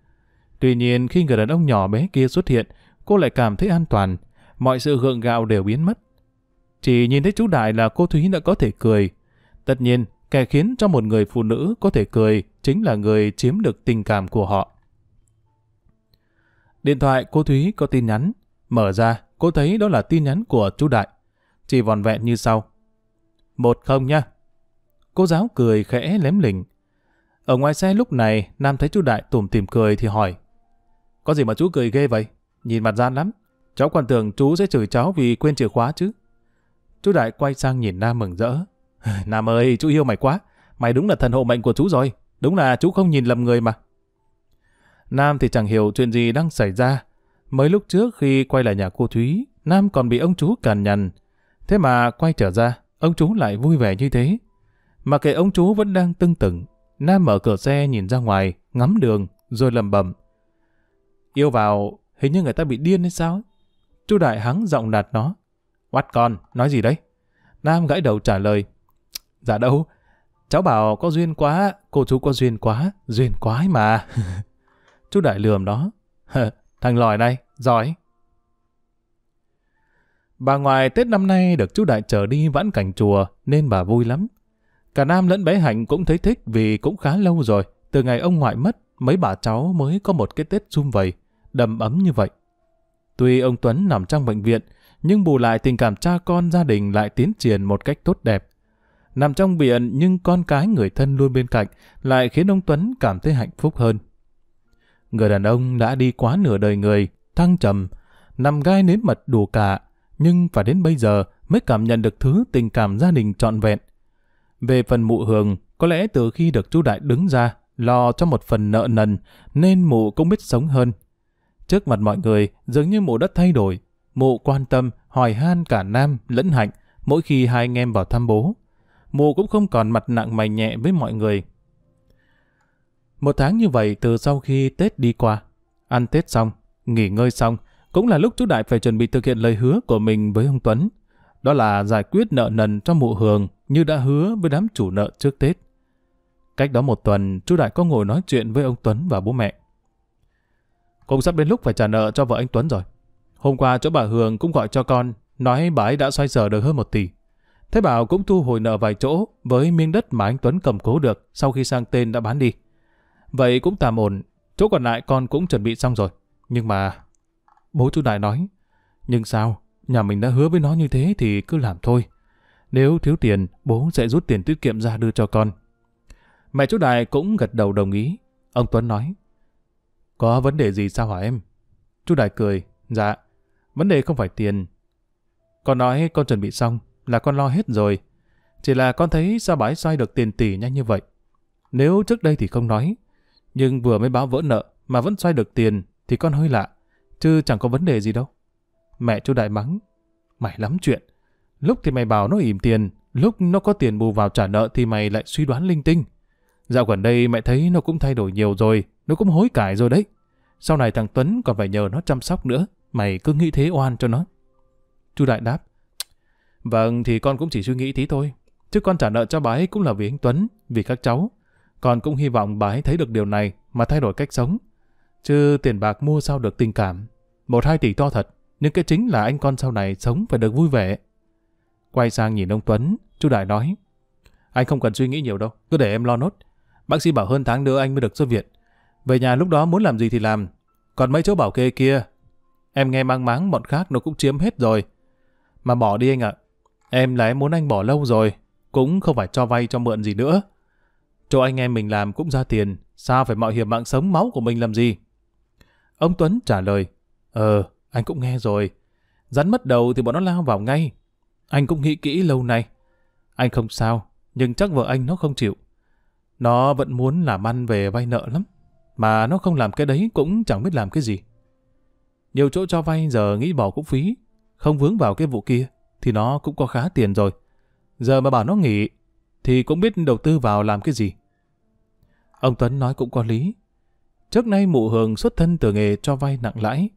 Tuy nhiên khi người đàn ông nhỏ bé kia xuất hiện, cô lại cảm thấy an toàn. Mọi sự gượng gạo đều biến mất. Chỉ nhìn thấy chú Đại là cô Thúy đã có thể cười. Tất nhiên, kẻ khiến cho một người phụ nữ có thể cười chính là người chiếm được tình cảm của họ. Điện thoại cô Thúy có tin nhắn. Mở ra, cô thấy đó là tin nhắn của chú Đại chỉ vòn vẹn như sau. Một không nha. Cô giáo cười khẽ lém lỉnh. Ở ngoài xe lúc này, Nam thấy chú Đại tủm tìm cười thì hỏi. Có gì mà chú cười ghê vậy? Nhìn mặt gian lắm. Cháu còn tưởng chú sẽ chửi cháu vì quên chìa khóa chứ. Chú Đại quay sang nhìn Nam mừng rỡ. [SIGHS] Nam ơi, chú yêu mày quá. Mày đúng là thần hộ mệnh của chú rồi. Đúng là chú không nhìn lầm người mà. Nam thì chẳng hiểu chuyện gì đang xảy ra. Mới lúc trước khi quay lại nhà cô Thúy, Nam còn bị ông chú cằn nhằn, Thế mà quay trở ra, ông chú lại vui vẻ như thế. Mà kệ ông chú vẫn đang tưng tửng, Nam mở cửa xe nhìn ra ngoài, ngắm đường, rồi lầm bầm. Yêu vào, hình như người ta bị điên hay sao ấy. Chú Đại hắng giọng nạt nó. What con, nói gì đấy? Nam gãi đầu trả lời. Dạ đâu, cháu bảo có duyên quá, cô chú có duyên quá, duyên quá mà. [LAUGHS] chú Đại lườm đó. [LAUGHS] Thằng lòi này, giỏi. Bà ngoại Tết năm nay được chú Đại trở đi vãn cảnh chùa nên bà vui lắm. Cả Nam lẫn bé Hạnh cũng thấy thích vì cũng khá lâu rồi. Từ ngày ông ngoại mất, mấy bà cháu mới có một cái Tết sum vầy, đầm ấm như vậy. Tuy ông Tuấn nằm trong bệnh viện, nhưng bù lại tình cảm cha con gia đình lại tiến triển một cách tốt đẹp. Nằm trong biển nhưng con cái người thân luôn bên cạnh lại khiến ông Tuấn cảm thấy hạnh phúc hơn. Người đàn ông đã đi quá nửa đời người, thăng trầm, nằm gai nếm mật đủ cả, nhưng phải đến bây giờ mới cảm nhận được thứ tình cảm gia đình trọn vẹn. Về phần mụ hường, có lẽ từ khi được chú Đại đứng ra, lo cho một phần nợ nần, nên mụ cũng biết sống hơn. Trước mặt mọi người, dường như mụ đã thay đổi. Mụ quan tâm, hỏi han cả Nam lẫn Hạnh, mỗi khi hai anh em vào thăm bố. Mụ cũng không còn mặt nặng mày nhẹ với mọi người. Một tháng như vậy từ sau khi Tết đi qua, ăn Tết xong, nghỉ ngơi xong, cũng là lúc chú Đại phải chuẩn bị thực hiện lời hứa của mình với ông Tuấn. Đó là giải quyết nợ nần cho mụ hường như đã hứa với đám chủ nợ trước Tết. Cách đó một tuần, chú Đại có ngồi nói chuyện với ông Tuấn và bố mẹ. Cũng sắp đến lúc phải trả nợ cho vợ anh Tuấn rồi. Hôm qua chỗ bà Hường cũng gọi cho con, nói bà ấy đã xoay sở được hơn một tỷ. Thế Bảo cũng thu hồi nợ vài chỗ với miếng đất mà anh Tuấn cầm cố được sau khi sang tên đã bán đi. Vậy cũng tạm ổn, chỗ còn lại con cũng chuẩn bị xong rồi. Nhưng mà... Bố chú Đại nói, nhưng sao, nhà mình đã hứa với nó như thế thì cứ làm thôi. Nếu thiếu tiền, bố sẽ rút tiền tiết kiệm ra đưa cho con. Mẹ chú Đại cũng gật đầu đồng ý. Ông Tuấn nói, có vấn đề gì sao hả em? Chú Đại cười, dạ, vấn đề không phải tiền. Con nói con chuẩn bị xong, là con lo hết rồi. Chỉ là con thấy sao bãi xoay được tiền tỷ nhanh như vậy. Nếu trước đây thì không nói, nhưng vừa mới báo vỡ nợ mà vẫn xoay được tiền thì con hơi lạ, chứ chẳng có vấn đề gì đâu. Mẹ chú Đại mắng, mày lắm chuyện. Lúc thì mày bảo nó ỉm tiền, lúc nó có tiền bù vào trả nợ thì mày lại suy đoán linh tinh. Dạo gần đây mẹ thấy nó cũng thay đổi nhiều rồi, nó cũng hối cải rồi đấy. Sau này thằng Tuấn còn phải nhờ nó chăm sóc nữa, mày cứ nghĩ thế oan cho nó. Chú Đại đáp, Vâng, thì con cũng chỉ suy nghĩ tí thôi. Chứ con trả nợ cho bà ấy cũng là vì anh Tuấn, vì các cháu. Con cũng hy vọng bà ấy thấy được điều này mà thay đổi cách sống. Chứ tiền bạc mua sao được tình cảm. Một hai tỷ to thật, nhưng cái chính là anh con sau này sống phải được vui vẻ. Quay sang nhìn ông Tuấn, chú Đại nói. Anh không cần suy nghĩ nhiều đâu, cứ để em lo nốt. Bác sĩ bảo hơn tháng nữa anh mới được xuất viện. Về nhà lúc đó muốn làm gì thì làm. Còn mấy chỗ bảo kê kia, em nghe mang máng bọn khác nó cũng chiếm hết rồi. Mà bỏ đi anh ạ. Em là em muốn anh bỏ lâu rồi, cũng không phải cho vay cho mượn gì nữa. Chỗ anh em mình làm cũng ra tiền, sao phải mạo hiểm mạng sống máu của mình làm gì? Ông Tuấn trả lời, Ờ, anh cũng nghe rồi. Rắn mất đầu thì bọn nó lao vào ngay. Anh cũng nghĩ kỹ lâu nay. Anh không sao, nhưng chắc vợ anh nó không chịu. Nó vẫn muốn làm ăn về vay nợ lắm. Mà nó không làm cái đấy cũng chẳng biết làm cái gì. Nhiều chỗ cho vay giờ nghĩ bỏ cũng phí. Không vướng vào cái vụ kia thì nó cũng có khá tiền rồi. Giờ mà bảo nó nghỉ, thì cũng biết đầu tư vào làm cái gì. Ông Tuấn nói cũng có lý. Trước nay mụ hường xuất thân từ nghề cho vay nặng lãi.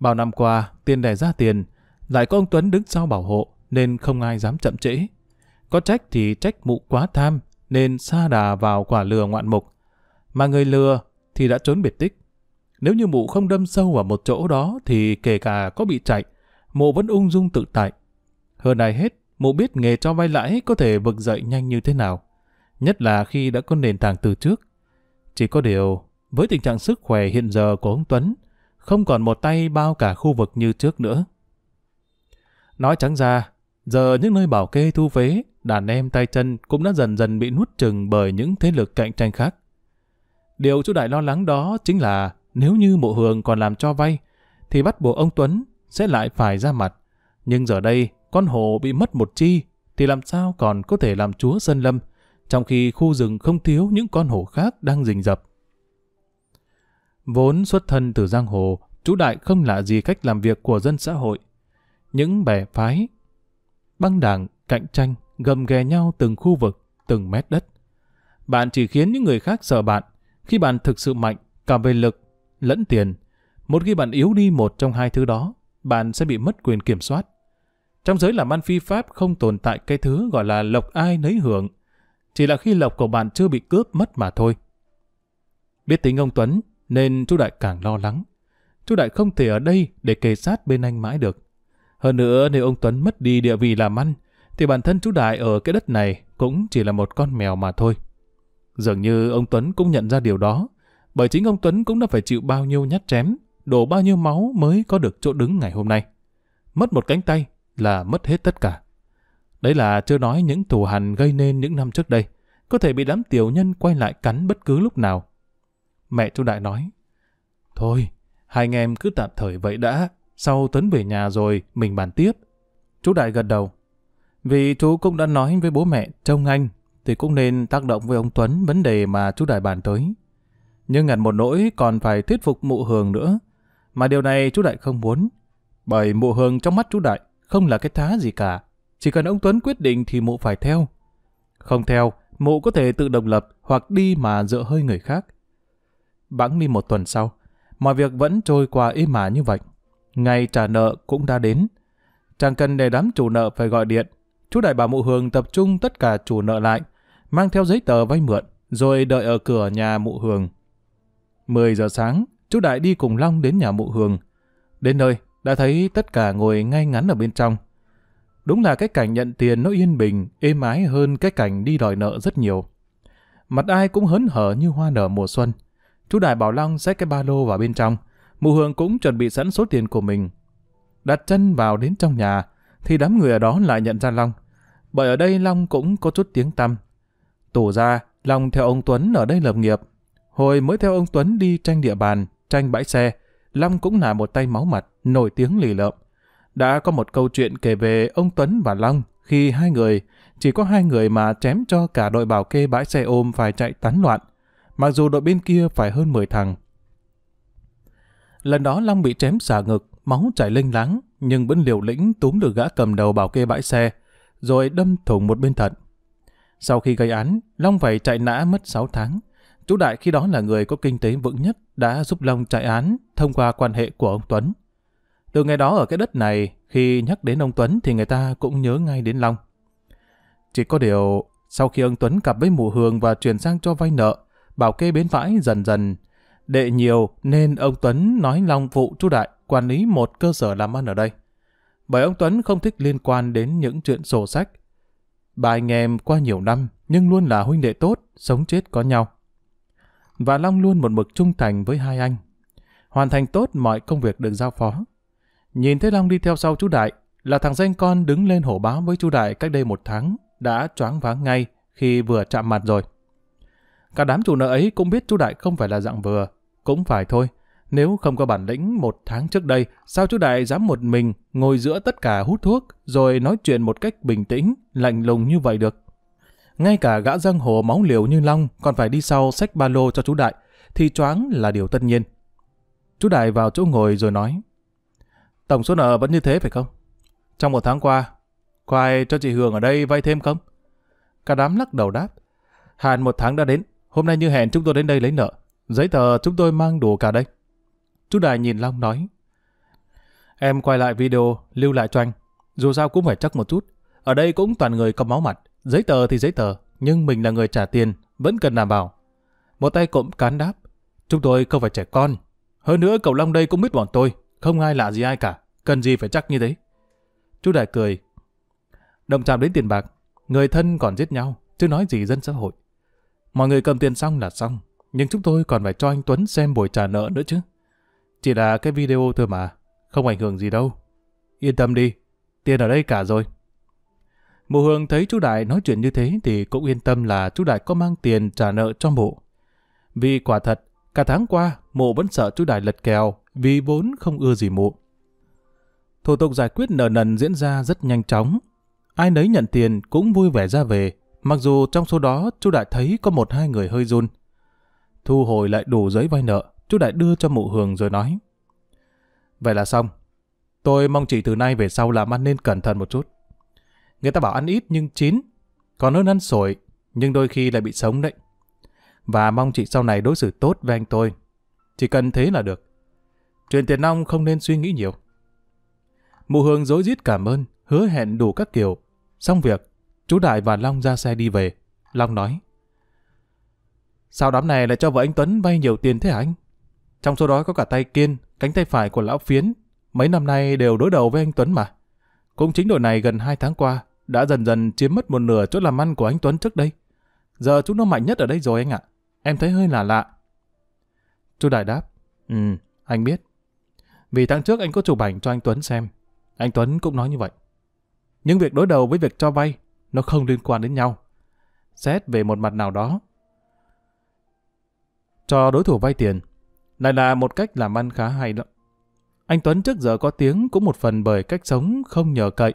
Bao năm qua, tiền đẻ ra tiền, lại có ông Tuấn đứng sau bảo hộ, nên không ai dám chậm trễ. Có trách thì trách mụ quá tham, nên xa đà vào quả lừa ngoạn mục. Mà người lừa thì đã trốn biệt tích. Nếu như mụ không đâm sâu vào một chỗ đó thì kể cả có bị chạy, mụ vẫn ung dung tự tại. Hơn ai hết, mụ biết nghề cho vay lãi có thể vực dậy nhanh như thế nào. Nhất là khi đã có nền tảng từ trước. Chỉ có điều, với tình trạng sức khỏe hiện giờ của ông Tuấn, không còn một tay bao cả khu vực như trước nữa. Nói trắng ra, giờ những nơi bảo kê thu phế, đàn em tay chân cũng đã dần dần bị nuốt chừng bởi những thế lực cạnh tranh khác. Điều chú Đại lo lắng đó chính là nếu như mộ hường còn làm cho vay, thì bắt buộc ông Tuấn sẽ lại phải ra mặt. Nhưng giờ đây, con hổ bị mất một chi, thì làm sao còn có thể làm chúa sân lâm, trong khi khu rừng không thiếu những con hổ khác đang rình rập. Vốn xuất thân từ giang hồ, chú Đại không lạ gì cách làm việc của dân xã hội. Những bè phái, băng đảng, cạnh tranh, gầm ghè nhau từng khu vực, từng mét đất. Bạn chỉ khiến những người khác sợ bạn khi bạn thực sự mạnh, cả về lực, lẫn tiền. Một khi bạn yếu đi một trong hai thứ đó, bạn sẽ bị mất quyền kiểm soát. Trong giới làm ăn phi pháp không tồn tại cái thứ gọi là lộc ai nấy hưởng. Chỉ là khi lộc của bạn chưa bị cướp mất mà thôi. Biết tính ông Tuấn, nên chú Đại càng lo lắng. Chú Đại không thể ở đây để kề sát bên anh mãi được. Hơn nữa nếu ông Tuấn mất đi địa vị làm ăn, thì bản thân chú Đại ở cái đất này cũng chỉ là một con mèo mà thôi. Dường như ông Tuấn cũng nhận ra điều đó, bởi chính ông Tuấn cũng đã phải chịu bao nhiêu nhát chém, đổ bao nhiêu máu mới có được chỗ đứng ngày hôm nay. Mất một cánh tay là mất hết tất cả. Đấy là chưa nói những thù hằn gây nên những năm trước đây, có thể bị đám tiểu nhân quay lại cắn bất cứ lúc nào. Mẹ chú Đại nói, Thôi, hai anh em cứ tạm thời vậy đã, sau Tuấn về nhà rồi mình bàn tiếp. Chú Đại gật đầu. Vì chú cũng đã nói với bố mẹ trông anh thì cũng nên tác động với ông Tuấn vấn đề mà chú Đại bàn tới. Nhưng ngặt một nỗi còn phải thuyết phục mụ hường nữa. Mà điều này chú Đại không muốn. Bởi mụ hường trong mắt chú Đại không là cái thá gì cả. Chỉ cần ông Tuấn quyết định thì mụ phải theo. Không theo, mụ có thể tự độc lập hoặc đi mà dựa hơi người khác. Bẵng đi một tuần sau, mọi việc vẫn trôi qua êm mà như vậy. Ngày trả nợ cũng đã đến. Chẳng cần để đám chủ nợ phải gọi điện. Chú đại bà mụ Hường tập trung tất cả chủ nợ lại, mang theo giấy tờ vay mượn, rồi đợi ở cửa nhà mụ Hường. 10 giờ sáng, chú đại đi cùng Long đến nhà mụ Hường. Đến nơi, đã thấy tất cả ngồi ngay ngắn ở bên trong. Đúng là cái cảnh nhận tiền nó yên bình, êm ái hơn cái cảnh đi đòi nợ rất nhiều. Mặt ai cũng hớn hở như hoa nở mùa xuân. Chú Đại bảo Long xách cái ba lô vào bên trong. Mụ Hương cũng chuẩn bị sẵn số tiền của mình. Đặt chân vào đến trong nhà, thì đám người ở đó lại nhận ra Long. Bởi ở đây Long cũng có chút tiếng tăm. tổ ra, Long theo ông Tuấn ở đây lập nghiệp. Hồi mới theo ông Tuấn đi tranh địa bàn, tranh bãi xe, Long cũng là một tay máu mặt, nổi tiếng lì lợm. Đã có một câu chuyện kể về ông Tuấn và Long khi hai người, chỉ có hai người mà chém cho cả đội bảo kê bãi xe ôm phải chạy tán loạn, mặc dù đội bên kia phải hơn 10 thằng. Lần đó Long bị chém xả ngực, máu chảy linh láng, nhưng vẫn liều lĩnh túm được gã cầm đầu bảo kê bãi xe, rồi đâm thủng một bên thận. Sau khi gây án, Long phải chạy nã mất 6 tháng. Chú Đại khi đó là người có kinh tế vững nhất đã giúp Long chạy án thông qua quan hệ của ông Tuấn. Từ ngày đó ở cái đất này, khi nhắc đến ông Tuấn thì người ta cũng nhớ ngay đến Long. Chỉ có điều, sau khi ông Tuấn cặp với mụ hường và chuyển sang cho vay nợ, bảo kê bến vãi dần dần đệ nhiều nên ông Tuấn nói Long phụ chú Đại quản lý một cơ sở làm ăn ở đây. Bởi ông Tuấn không thích liên quan đến những chuyện sổ sách. Ba anh em qua nhiều năm nhưng luôn là huynh đệ tốt, sống chết có nhau. Và Long luôn một mực trung thành với hai anh. Hoàn thành tốt mọi công việc được giao phó. Nhìn thấy Long đi theo sau chú Đại, là thằng danh con đứng lên hổ báo với chú Đại cách đây một tháng, đã choáng váng ngay khi vừa chạm mặt rồi. Cả đám chủ nợ ấy cũng biết chú Đại không phải là dạng vừa. Cũng phải thôi, nếu không có bản lĩnh một tháng trước đây, sao chú Đại dám một mình ngồi giữa tất cả hút thuốc rồi nói chuyện một cách bình tĩnh, lạnh lùng như vậy được. Ngay cả gã giang hồ máu liều như Long còn phải đi sau xách ba lô cho chú Đại, thì choáng là điều tất nhiên. Chú Đại vào chỗ ngồi rồi nói, Tổng số nợ vẫn như thế phải không? Trong một tháng qua, có ai cho chị Hường ở đây vay thêm không? Cả đám lắc đầu đáp. Hạn một tháng đã đến, hôm nay như hẹn chúng tôi đến đây lấy nợ. Giấy tờ chúng tôi mang đủ cả đây. Chú Đại nhìn Long nói. Em quay lại video, lưu lại cho anh. Dù sao cũng phải chắc một chút. Ở đây cũng toàn người có máu mặt. Giấy tờ thì giấy tờ, nhưng mình là người trả tiền, vẫn cần đảm bảo. Một tay cộm cán đáp. Chúng tôi không phải trẻ con. Hơn nữa cậu Long đây cũng biết bọn tôi. Không ai lạ gì ai cả. Cần gì phải chắc như thế. Chú Đại cười. Động chạm đến tiền bạc. Người thân còn giết nhau. Chứ nói gì dân xã hội. Mọi người cầm tiền xong là xong. Nhưng chúng tôi còn phải cho anh Tuấn xem buổi trả nợ nữa chứ. Chỉ là cái video thôi mà. Không ảnh hưởng gì đâu. Yên tâm đi. Tiền ở đây cả rồi. Mụ Hương thấy chú Đại nói chuyện như thế thì cũng yên tâm là chú Đại có mang tiền trả nợ cho mụ. Vì quả thật, cả tháng qua mụ vẫn sợ chú Đại lật kèo vì vốn không ưa gì mụ. Thủ tục giải quyết nợ nần diễn ra rất nhanh chóng. Ai nấy nhận tiền cũng vui vẻ ra về, mặc dù trong số đó chú Đại thấy có một hai người hơi run. Thu hồi lại đủ giấy vay nợ, chú Đại đưa cho mụ Hường rồi nói. Vậy là xong. Tôi mong chị từ nay về sau làm ăn nên cẩn thận một chút. Người ta bảo ăn ít nhưng chín, còn hơn ăn sổi, nhưng đôi khi lại bị sống đấy. Và mong chị sau này đối xử tốt với anh tôi. Chỉ cần thế là được. Chuyện tiền nong không nên suy nghĩ nhiều. Mụ Hương dối rít cảm ơn, hứa hẹn đủ các kiểu. Xong việc, chú Đại và Long ra xe đi về. Long nói. Sao đám này lại cho vợ anh Tuấn vay nhiều tiền thế hả anh? Trong số đó có cả tay kiên, cánh tay phải của lão phiến. Mấy năm nay đều đối đầu với anh Tuấn mà. Cũng chính đội này gần hai tháng qua đã dần dần chiếm mất một nửa chỗ làm ăn của anh Tuấn trước đây. Giờ chúng nó mạnh nhất ở đây rồi anh ạ. Em thấy hơi lạ lạ. Chú Đại đáp. Ừ, anh biết. Vì tháng trước anh có chụp ảnh cho anh Tuấn xem. Anh Tuấn cũng nói như vậy. Nhưng việc đối đầu với việc cho vay, nó không liên quan đến nhau. Xét về một mặt nào đó. Cho đối thủ vay tiền, này là một cách làm ăn khá hay đó. Anh Tuấn trước giờ có tiếng cũng một phần bởi cách sống không nhờ cậy.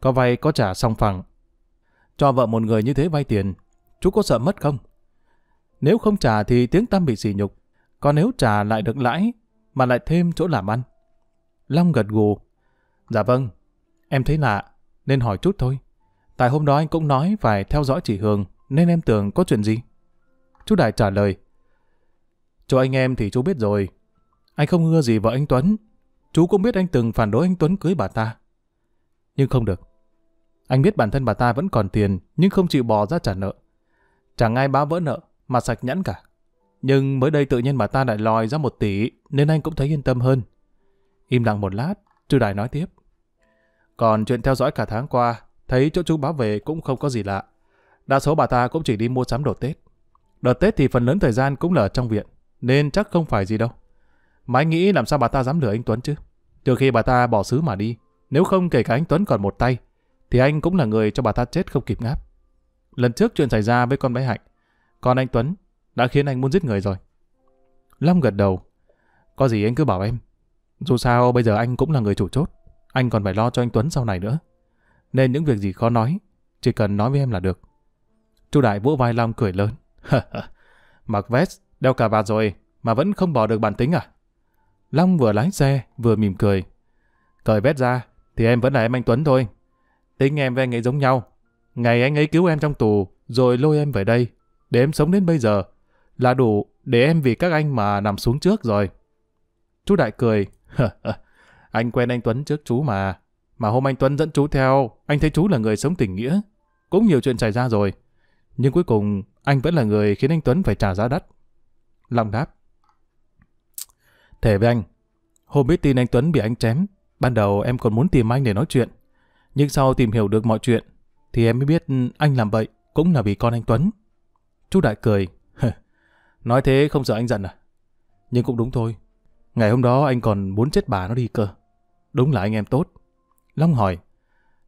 Có vay có trả song phẳng. Cho vợ một người như thế vay tiền, chú có sợ mất không? Nếu không trả thì tiếng tâm bị sỉ nhục. Còn nếu trả lại được lãi, mà lại thêm chỗ làm ăn. Long gật gù. Dạ vâng, em thấy lạ, nên hỏi chút thôi. Tại hôm đó anh cũng nói phải theo dõi chỉ Hường, nên em tưởng có chuyện gì. Chú Đại trả lời. Cho anh em thì chú biết rồi. Anh không ưa gì vợ anh Tuấn. Chú cũng biết anh từng phản đối anh Tuấn cưới bà ta. Nhưng không được. Anh biết bản thân bà ta vẫn còn tiền, nhưng không chịu bỏ ra trả nợ. Chẳng ai báo vỡ nợ, mà sạch nhẫn cả. Nhưng mới đây tự nhiên bà ta lại lòi ra một tỷ, nên anh cũng thấy yên tâm hơn. Im lặng một lát, chú Đại nói tiếp. Còn chuyện theo dõi cả tháng qua, thấy chỗ chú báo về cũng không có gì lạ. Đa số bà ta cũng chỉ đi mua sắm đồ Tết. Đợt Tết thì phần lớn thời gian cũng là ở trong viện, nên chắc không phải gì đâu. Mà anh nghĩ làm sao bà ta dám lừa anh Tuấn chứ? Trừ khi bà ta bỏ xứ mà đi, nếu không kể cả anh Tuấn còn một tay, thì anh cũng là người cho bà ta chết không kịp ngáp. Lần trước chuyện xảy ra với con bé Hạnh, con anh Tuấn đã khiến anh muốn giết người rồi. Long gật đầu. Có gì anh cứ bảo em. Dù sao bây giờ anh cũng là người chủ chốt. Anh còn phải lo cho anh Tuấn sau này nữa. Nên những việc gì khó nói, chỉ cần nói với em là được. Chu Đại vỗ vai Long cười lớn. [LAUGHS] Mặc vest, đeo cà vạt rồi, mà vẫn không bỏ được bản tính à? Long vừa lái xe, vừa mỉm cười. Cởi vét ra, thì em vẫn là em anh Tuấn thôi. Tính em với anh ấy giống nhau. Ngày anh ấy cứu em trong tù, rồi lôi em về đây, để em sống đến bây giờ, là đủ để em vì các anh mà nằm xuống trước rồi. Chú Đại cười. anh quen anh Tuấn trước chú mà. Mà hôm anh Tuấn dẫn chú theo, anh thấy chú là người sống tình nghĩa. Cũng nhiều chuyện xảy ra rồi. Nhưng cuối cùng, anh vẫn là người khiến anh Tuấn phải trả giá đắt. Long đáp. Thề với anh, hôm biết tin anh Tuấn bị anh chém, ban đầu em còn muốn tìm anh để nói chuyện. Nhưng sau tìm hiểu được mọi chuyện, thì em mới biết anh làm vậy cũng là vì con anh Tuấn. Chú Đại cười. Nói thế không sợ anh giận à? Nhưng cũng đúng thôi. Ngày hôm đó anh còn muốn chết bà nó đi cơ. Đúng là anh em tốt. Long hỏi.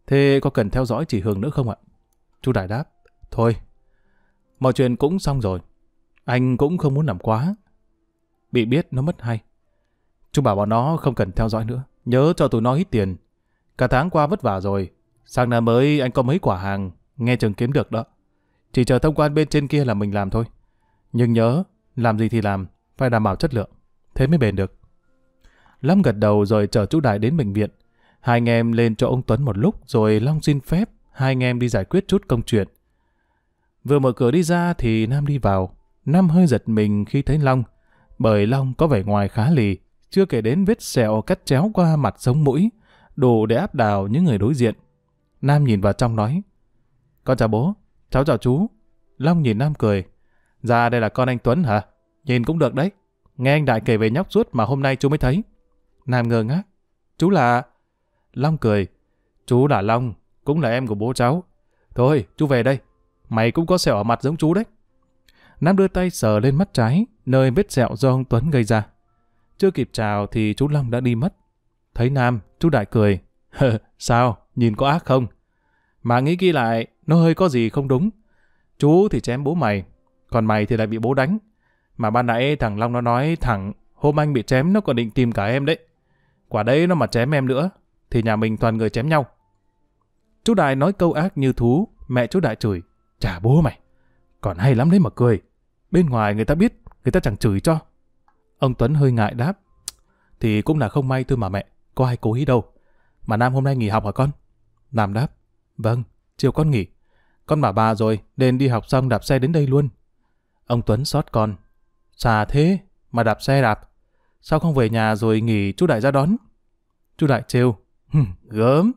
Thế có cần theo dõi chỉ Hường nữa không ạ? Chú Đại đáp. Thôi. Mọi chuyện cũng xong rồi. Anh cũng không muốn làm quá. Bị biết nó mất hay. Chú bảo bọn nó không cần theo dõi nữa. Nhớ cho tụi nó ít tiền. Cả tháng qua vất vả rồi. Sang năm mới anh có mấy quả hàng. Nghe chừng kiếm được đó. Chỉ chờ thông quan bên trên kia là mình làm thôi. Nhưng nhớ, làm gì thì làm, phải đảm bảo chất lượng. Thế mới bền được. Long gật đầu rồi chở chú Đại đến bệnh viện. Hai anh em lên cho ông Tuấn một lúc rồi Long xin phép hai anh em đi giải quyết chút công chuyện. Vừa mở cửa đi ra thì Nam đi vào. Nam hơi giật mình khi thấy Long, bởi Long có vẻ ngoài khá lì, chưa kể đến vết sẹo cắt chéo qua mặt sống mũi, đủ để áp đảo những người đối diện. Nam nhìn vào trong nói, Con chào bố, cháu chào chú. Long nhìn Nam cười, Ra dạ, đây là con anh Tuấn hả? Nhìn cũng được đấy. Nghe anh Đại kể về nhóc suốt mà hôm nay chú mới thấy. Nam ngơ ngác. Chú là... Long cười. Chú là Long, cũng là em của bố cháu. Thôi, chú về đây. Mày cũng có sẹo ở mặt giống chú đấy. Nam đưa tay sờ lên mắt trái, nơi vết sẹo do ông Tuấn gây ra. Chưa kịp chào thì chú Long đã đi mất. Thấy Nam, chú Đại cười. [LAUGHS] Sao, nhìn có ác không? Mà nghĩ kỹ lại, nó hơi có gì không đúng. Chú thì chém bố mày, còn mày thì lại bị bố đánh. Mà ban nãy thằng Long nó nói thẳng, hôm anh bị chém nó còn định tìm cả em đấy. Quả đấy nó mà chém em nữa, thì nhà mình toàn người chém nhau. Chú Đại nói câu ác như thú, mẹ chú Đại chửi. Chả bố mày, còn hay lắm đấy mà cười. Bên ngoài người ta biết, người ta chẳng chửi cho. Ông Tuấn hơi ngại đáp. Thì cũng là không may thôi mà mẹ, có ai cố ý đâu. Mà Nam hôm nay nghỉ học hả con? Nam đáp. Vâng, chiều con nghỉ. Con bảo bà rồi, nên đi học xong đạp xe đến đây luôn. Ông Tuấn xót con. Xà thế, mà đạp xe đạp. Sao không về nhà rồi nghỉ chú Đại ra đón? Chú Đại trêu. Gớm,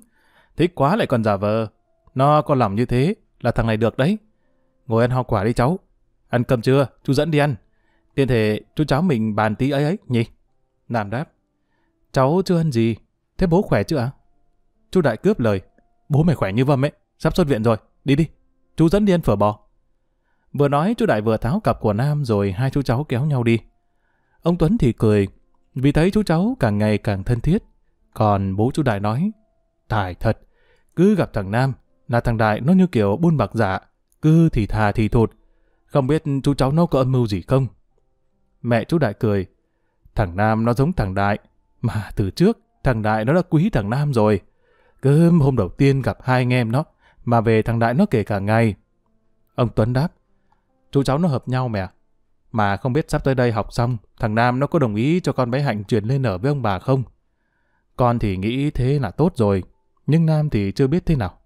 thích quá lại còn giả vờ. Nó con lòng như thế, là thằng này được đấy. Ngồi ăn hoa quả đi cháu. Ăn cơm chưa? Chú dẫn đi ăn. Tiên thể chú cháu mình bàn tí ấy ấy nhỉ? Nam đáp. Cháu chưa ăn gì. Thế bố khỏe chưa ạ? Chú Đại cướp lời. Bố mày khỏe như vâm ấy. Sắp xuất viện rồi. Đi đi. Chú dẫn đi ăn phở bò. Vừa nói chú Đại vừa tháo cặp của Nam rồi hai chú cháu kéo nhau đi. Ông Tuấn thì cười, vì thấy chú cháu càng ngày càng thân thiết. Còn bố chú Đại nói, tài thật, cứ gặp thằng Nam là thằng Đại nó như kiểu buôn bạc giả, cứ thì thà thì thụt. Không biết chú cháu nó có âm mưu gì không? Mẹ chú Đại cười, Thằng Nam nó giống thằng Đại. Mà từ trước, thằng Đại nó đã quý thằng Nam rồi. Cứ hôm đầu tiên gặp hai anh em nó, mà về thằng Đại nó kể cả ngày. Ông Tuấn đáp, chú cháu nó hợp nhau mẹ. Mà không biết sắp tới đây học xong, thằng Nam nó có đồng ý cho con bé Hạnh chuyển lên ở với ông bà không? Con thì nghĩ thế là tốt rồi, nhưng Nam thì chưa biết thế nào.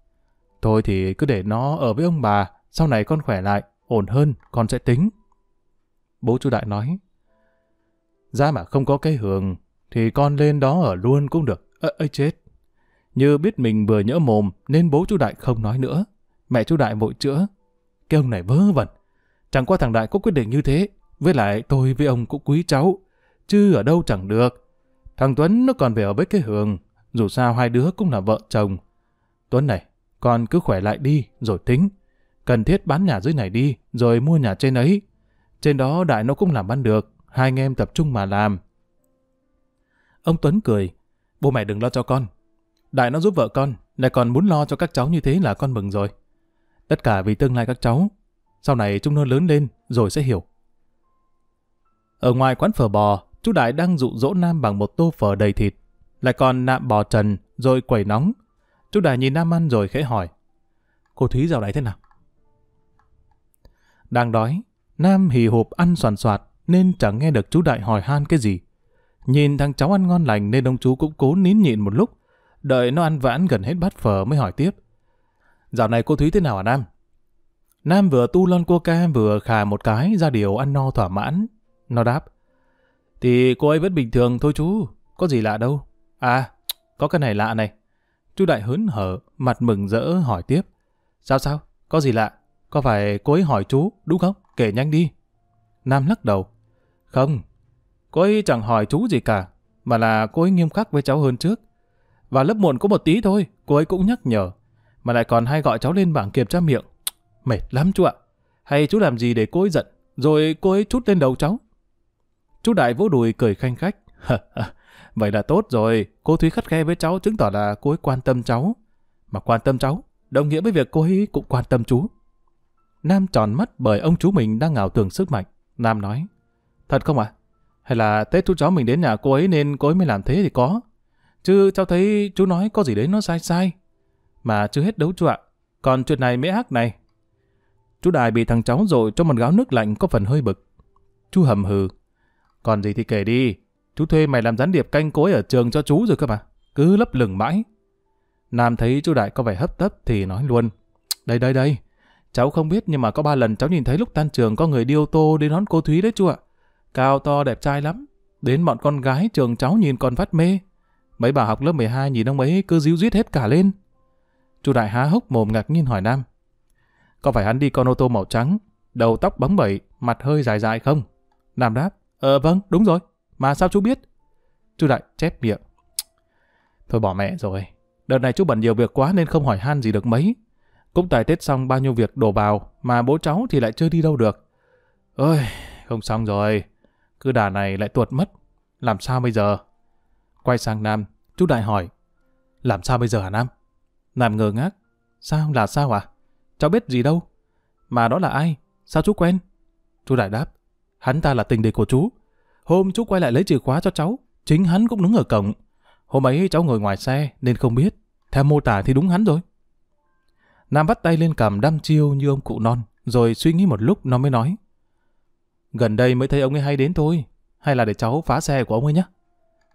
Thôi thì cứ để nó ở với ông bà, sau này con khỏe lại, ổn hơn, con sẽ tính. Bố chú Đại nói, ra mà không có cái hường, thì con lên đó ở luôn cũng được. Ơ, ấy chết. Như biết mình vừa nhỡ mồm, nên bố chú Đại không nói nữa. Mẹ chú Đại vội chữa. Cái ông này vớ vẩn. Chẳng qua thằng Đại có quyết định như thế. Với lại tôi với ông cũng quý cháu. Chứ ở đâu chẳng được. Thằng Tuấn nó còn về ở với cái hường. Dù sao hai đứa cũng là vợ chồng. Tuấn này, con cứ khỏe lại đi, rồi tính. Cần thiết bán nhà dưới này đi, rồi mua nhà trên ấy. Trên đó Đại nó cũng làm ăn được. Hai anh em tập trung mà làm. Ông Tuấn cười. Bố mẹ đừng lo cho con. Đại nó giúp vợ con, lại còn muốn lo cho các cháu như thế là con mừng rồi. Tất cả vì tương lai các cháu. Sau này chúng nó lớn lên, rồi sẽ hiểu. Ở ngoài quán phở bò, chú Đại đang dụ dỗ Nam bằng một tô phở đầy thịt. Lại còn nạm bò trần, rồi quẩy nóng. Chú Đại nhìn Nam ăn rồi khẽ hỏi. Cô Thúy dạo này thế nào? Đang đói, Nam hì hụp ăn soàn soạt, nên chẳng nghe được chú Đại hỏi han cái gì. Nhìn thằng cháu ăn ngon lành nên ông chú cũng cố nín nhịn một lúc, đợi nó ăn vãn gần hết bát phở mới hỏi tiếp. Dạo này cô Thúy thế nào hả Nam? Nam vừa tu lon coca vừa khà một cái ra điều ăn no thỏa mãn. Nó đáp. Thì cô ấy vẫn bình thường thôi chú, có gì lạ đâu. À, có cái này lạ này. Chú Đại hớn hở, mặt mừng rỡ hỏi tiếp. Sao sao, có gì lạ? Có phải cô ấy hỏi chú, đúng không? Kể nhanh đi. Nam lắc đầu. Không, cô ấy chẳng hỏi chú gì cả, mà là cô ấy nghiêm khắc với cháu hơn trước. Và lớp muộn có một tí thôi, cô ấy cũng nhắc nhở. Mà lại còn hay gọi cháu lên bảng kiểm tra miệng. [TSK] Mệt lắm chú ạ. Hay chú làm gì để cô ấy giận, rồi cô ấy chút lên đầu cháu. Chú Đại vỗ đùi cười khanh khách. [LAUGHS] Vậy là tốt rồi, cô Thúy khắt khe với cháu chứng tỏ là cô ấy quan tâm cháu. Mà quan tâm cháu, đồng nghĩa với việc cô ấy cũng quan tâm chú. Nam tròn mắt bởi ông chú mình đang ngào tưởng sức mạnh. Nam nói, thật không ạ? Hay là Tết chú cháu mình đến nhà cô ấy nên cô ấy mới làm thế thì có. Chứ cháu thấy chú nói có gì đấy nó sai sai. Mà chưa hết đấu chú ạ. Còn chuyện này mới ác này. Chú Đại bị thằng cháu rồi cho một gáo nước lạnh có phần hơi bực. Chú hầm hừ. Còn gì thì kể đi. Chú thuê mày làm gián điệp canh cối ở trường cho chú rồi cơ mà. Cứ lấp lửng mãi. Nam thấy chú Đại có vẻ hấp tấp thì nói luôn. Đây đây đây. Cháu không biết nhưng mà có ba lần cháu nhìn thấy lúc tan trường có người đi ô tô đến đón cô Thúy đấy chú ạ. Cao to đẹp trai lắm. Đến bọn con gái trường cháu nhìn còn phát mê. Mấy bà học lớp 12 nhìn ông ấy cứ díu dít hết cả lên. Chú Đại há hốc mồm ngạc nhiên hỏi Nam. Có phải hắn đi con ô tô màu trắng, đầu tóc bóng bẩy, mặt hơi dài dài không? Nam đáp. Ờ vâng, đúng rồi. Mà sao chú biết? Chú Đại chép miệng. Thôi bỏ mẹ rồi. Đợt này chú bận nhiều việc quá nên không hỏi han gì được mấy. Cũng tại Tết xong bao nhiêu việc đổ vào, mà bố cháu thì lại chưa đi đâu được. Ôi, không xong rồi. Cứ đà này lại tuột mất. Làm sao bây giờ? Quay sang Nam, chú Đại hỏi. Làm sao bây giờ hả Nam? Nam ngờ ngác. Sao là sao à? Cháu biết gì đâu. Mà đó là ai? Sao chú quen? Chú Đại đáp. Hắn ta là tình địch của chú. Hôm chú quay lại lấy chìa khóa cho cháu, chính hắn cũng đứng ở cổng. Hôm ấy cháu ngồi ngoài xe nên không biết. Theo mô tả thì đúng hắn rồi. Nam bắt tay lên cầm đăm chiêu như ông cụ non, rồi suy nghĩ một lúc nó mới nói. Gần đây mới thấy ông ấy hay đến thôi, hay là để cháu phá xe của ông ấy nhé.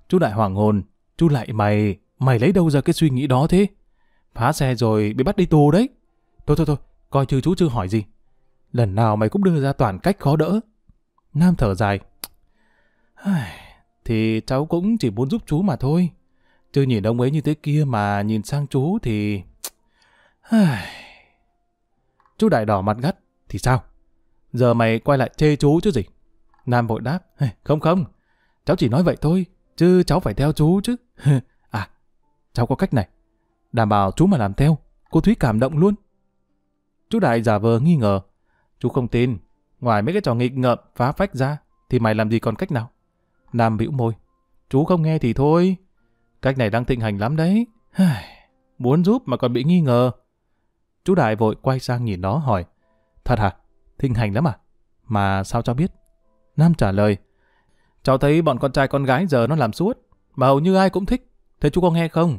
Chú Đại hoàng hồn, chú lại mày, mày lấy đâu ra cái suy nghĩ đó thế? Phá xe rồi bị bắt đi tù đấy. Thôi thôi thôi, coi như chú chưa hỏi gì. Lần nào mày cũng đưa ra toàn cách khó đỡ. Nam thở dài. Thì cháu cũng chỉ muốn giúp chú mà thôi. Chứ nhìn ông ấy như thế kia mà nhìn sang chú thì chú Đại đỏ mặt gắt. Thì sao? Giờ mày quay lại chê chú chứ gì? Nam vội đáp. Không không, cháu chỉ nói vậy thôi. Chứ cháu phải theo chú chứ. à, cháu có cách này. Đảm bảo chú mà làm theo, cô Thúy cảm động luôn. Chú Đại giả vờ nghi ngờ. Chú không tin, ngoài mấy cái trò nghịch ngợm phá phách ra, thì mày làm gì còn cách nào? Nam bĩu môi. Chú không nghe thì thôi. Cách này đang thịnh hành lắm đấy. Muốn giúp mà còn bị nghi ngờ. Chú Đại vội quay sang nhìn nó hỏi. Thật hả? Thịnh hành lắm à? Mà sao cho biết? Nam trả lời. Cháu thấy bọn con trai con gái giờ nó làm suốt, mà hầu như ai cũng thích. Thế chú có nghe không?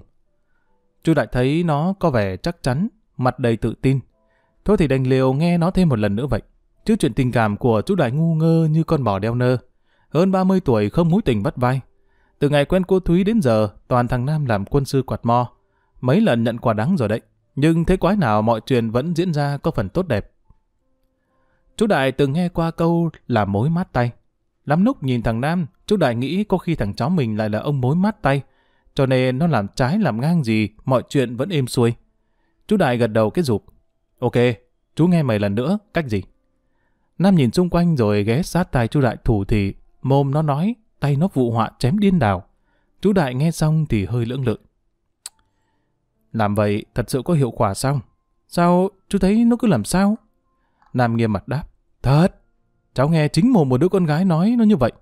Chú Đại thấy nó có vẻ chắc chắn, mặt đầy tự tin. Thôi thì đành liều nghe nó thêm một lần nữa vậy. Chứ chuyện tình cảm của chú Đại ngu ngơ như con bò đeo nơ. Hơn 30 tuổi không mối tình bắt vai. Từ ngày quen cô Thúy đến giờ, toàn thằng Nam làm quân sư quạt mo. Mấy lần nhận quà đắng rồi đấy. Nhưng thế quái nào mọi chuyện vẫn diễn ra có phần tốt đẹp. Chú Đại từng nghe qua câu là mối mát tay. Lắm lúc nhìn thằng Nam, chú Đại nghĩ có khi thằng cháu mình lại là ông mối mát tay. Cho nên nó làm trái làm ngang gì, mọi chuyện vẫn êm xuôi. Chú Đại gật đầu cái rụp. Ok, chú nghe mày lần nữa, cách gì? Nam nhìn xung quanh rồi ghé sát tay chú Đại thủ thì mồm nó nói, tay nó vụ họa chém điên đảo. Chú Đại nghe xong thì hơi lưỡng lự. Làm vậy thật sự có hiệu quả sao? Sao chú thấy nó cứ làm sao? Nam nghiêm mặt đáp. Thật, cháu nghe chính mồm một đứa con gái nói nó như vậy.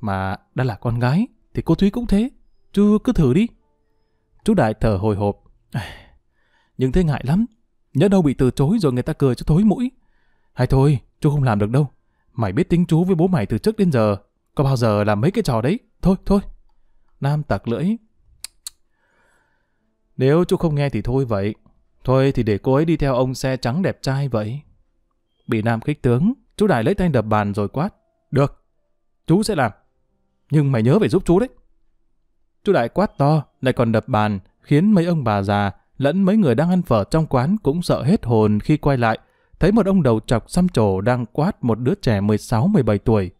Mà đã là con gái thì cô Thúy cũng thế. Chú cứ thử đi. Chú Đại thở hồi hộp. Nhưng thế ngại lắm. Nhớ đâu bị từ chối rồi người ta cười cho thối mũi. Hay thôi, chú không làm được đâu. Mày biết tính chú với bố mày từ trước đến giờ. Có bao giờ làm mấy cái trò đấy? Thôi, thôi. Nam tặc lưỡi. Nếu chú không nghe thì thôi vậy. Thôi thì để cô ấy đi theo ông xe trắng đẹp trai vậy. Bị Nam khích tướng, chú Đại lấy tay đập bàn rồi quát. Được, chú sẽ làm. Nhưng mày nhớ phải giúp chú đấy. Chú Đại quát to, lại còn đập bàn, khiến mấy ông bà già, lẫn mấy người đang ăn phở trong quán cũng sợ hết hồn khi quay lại, thấy một ông đầu chọc xăm trổ đang quát một đứa trẻ 16-17 tuổi.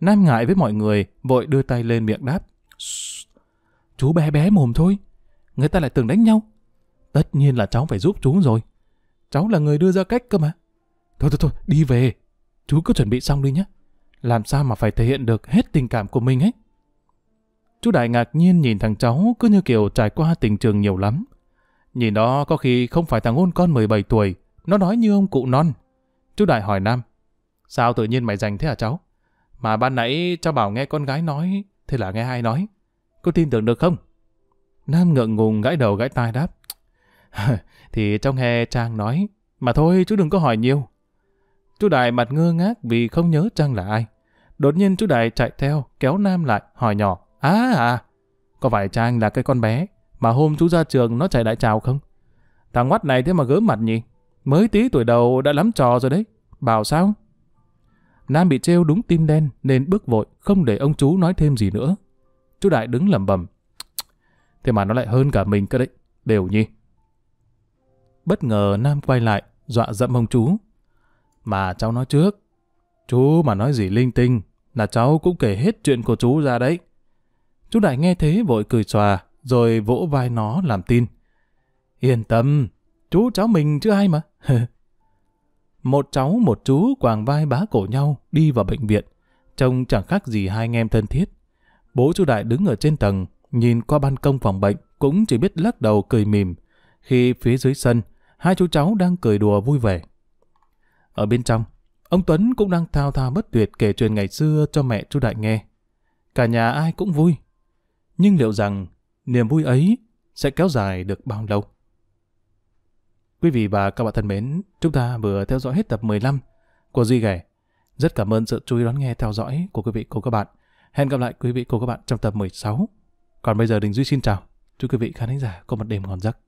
Nam ngại với mọi người, vội đưa tay lên miệng đáp. Chú bé bé mồm thôi, người ta lại tưởng đánh nhau. Tất nhiên là cháu phải giúp chú rồi. Cháu là người đưa ra cách cơ mà. Thôi thôi thôi, đi về. Chú cứ chuẩn bị xong đi nhé. Làm sao mà phải thể hiện được hết tình cảm của mình ấy. Chú Đại ngạc nhiên nhìn thằng cháu cứ như kiểu trải qua tình trường nhiều lắm. Nhìn đó có khi không phải thằng ôn con 17 tuổi, nó nói như ông cụ non. Chú Đại hỏi Nam, sao tự nhiên mày dành thế hả cháu? Mà ban nãy cháu bảo nghe con gái nói, thế là nghe ai nói? Có tin tưởng được không? Nam ngượng ngùng gãi đầu gãi tai đáp. [LAUGHS] thì trong nghe Trang nói, mà thôi chú đừng có hỏi nhiều. Chú Đại mặt ngơ ngác vì không nhớ Trang là ai. Đột nhiên chú Đại chạy theo, kéo Nam lại, hỏi nhỏ. À à, có phải Trang là cái con bé mà hôm chú ra trường nó chạy đại chào không? Thằng ngoắt này thế mà gớm mặt nhỉ? Mới tí tuổi đầu đã lắm trò rồi đấy. Bảo sao? Nam bị trêu đúng tim đen nên bước vội, không để ông chú nói thêm gì nữa. Chú Đại đứng lẩm bẩm. Thế mà nó lại hơn cả mình cơ đấy. Đều nhi. Bất ngờ Nam quay lại, dọa dẫm ông chú. Mà cháu nói trước, chú mà nói gì linh tinh, là cháu cũng kể hết chuyện của chú ra đấy. Chú Đại nghe thế vội cười xòa, rồi vỗ vai nó làm tin. Yên tâm, chú cháu mình chứ ai mà. [LAUGHS] một cháu một chú quàng vai bá cổ nhau đi vào bệnh viện. Trông chẳng khác gì hai anh em thân thiết. Bố chú Đại đứng ở trên tầng, nhìn qua ban công phòng bệnh, cũng chỉ biết lắc đầu cười mỉm. Khi phía dưới sân, hai chú cháu đang cười đùa vui vẻ. Ở bên trong, ông Tuấn cũng đang thao thao bất tuyệt kể chuyện ngày xưa cho mẹ chú Đại nghe. Cả nhà ai cũng vui. Nhưng liệu rằng niềm vui ấy sẽ kéo dài được bao lâu? Quý vị và các bạn thân mến, chúng ta vừa theo dõi hết tập 15 của Duy Ghẻ. Rất cảm ơn sự chú ý đón nghe theo dõi của quý vị cô các bạn. Hẹn gặp lại quý vị cô các bạn trong tập 16. Còn bây giờ Đình Duy xin chào. Chúc quý vị khán giả có một đêm ngon giấc.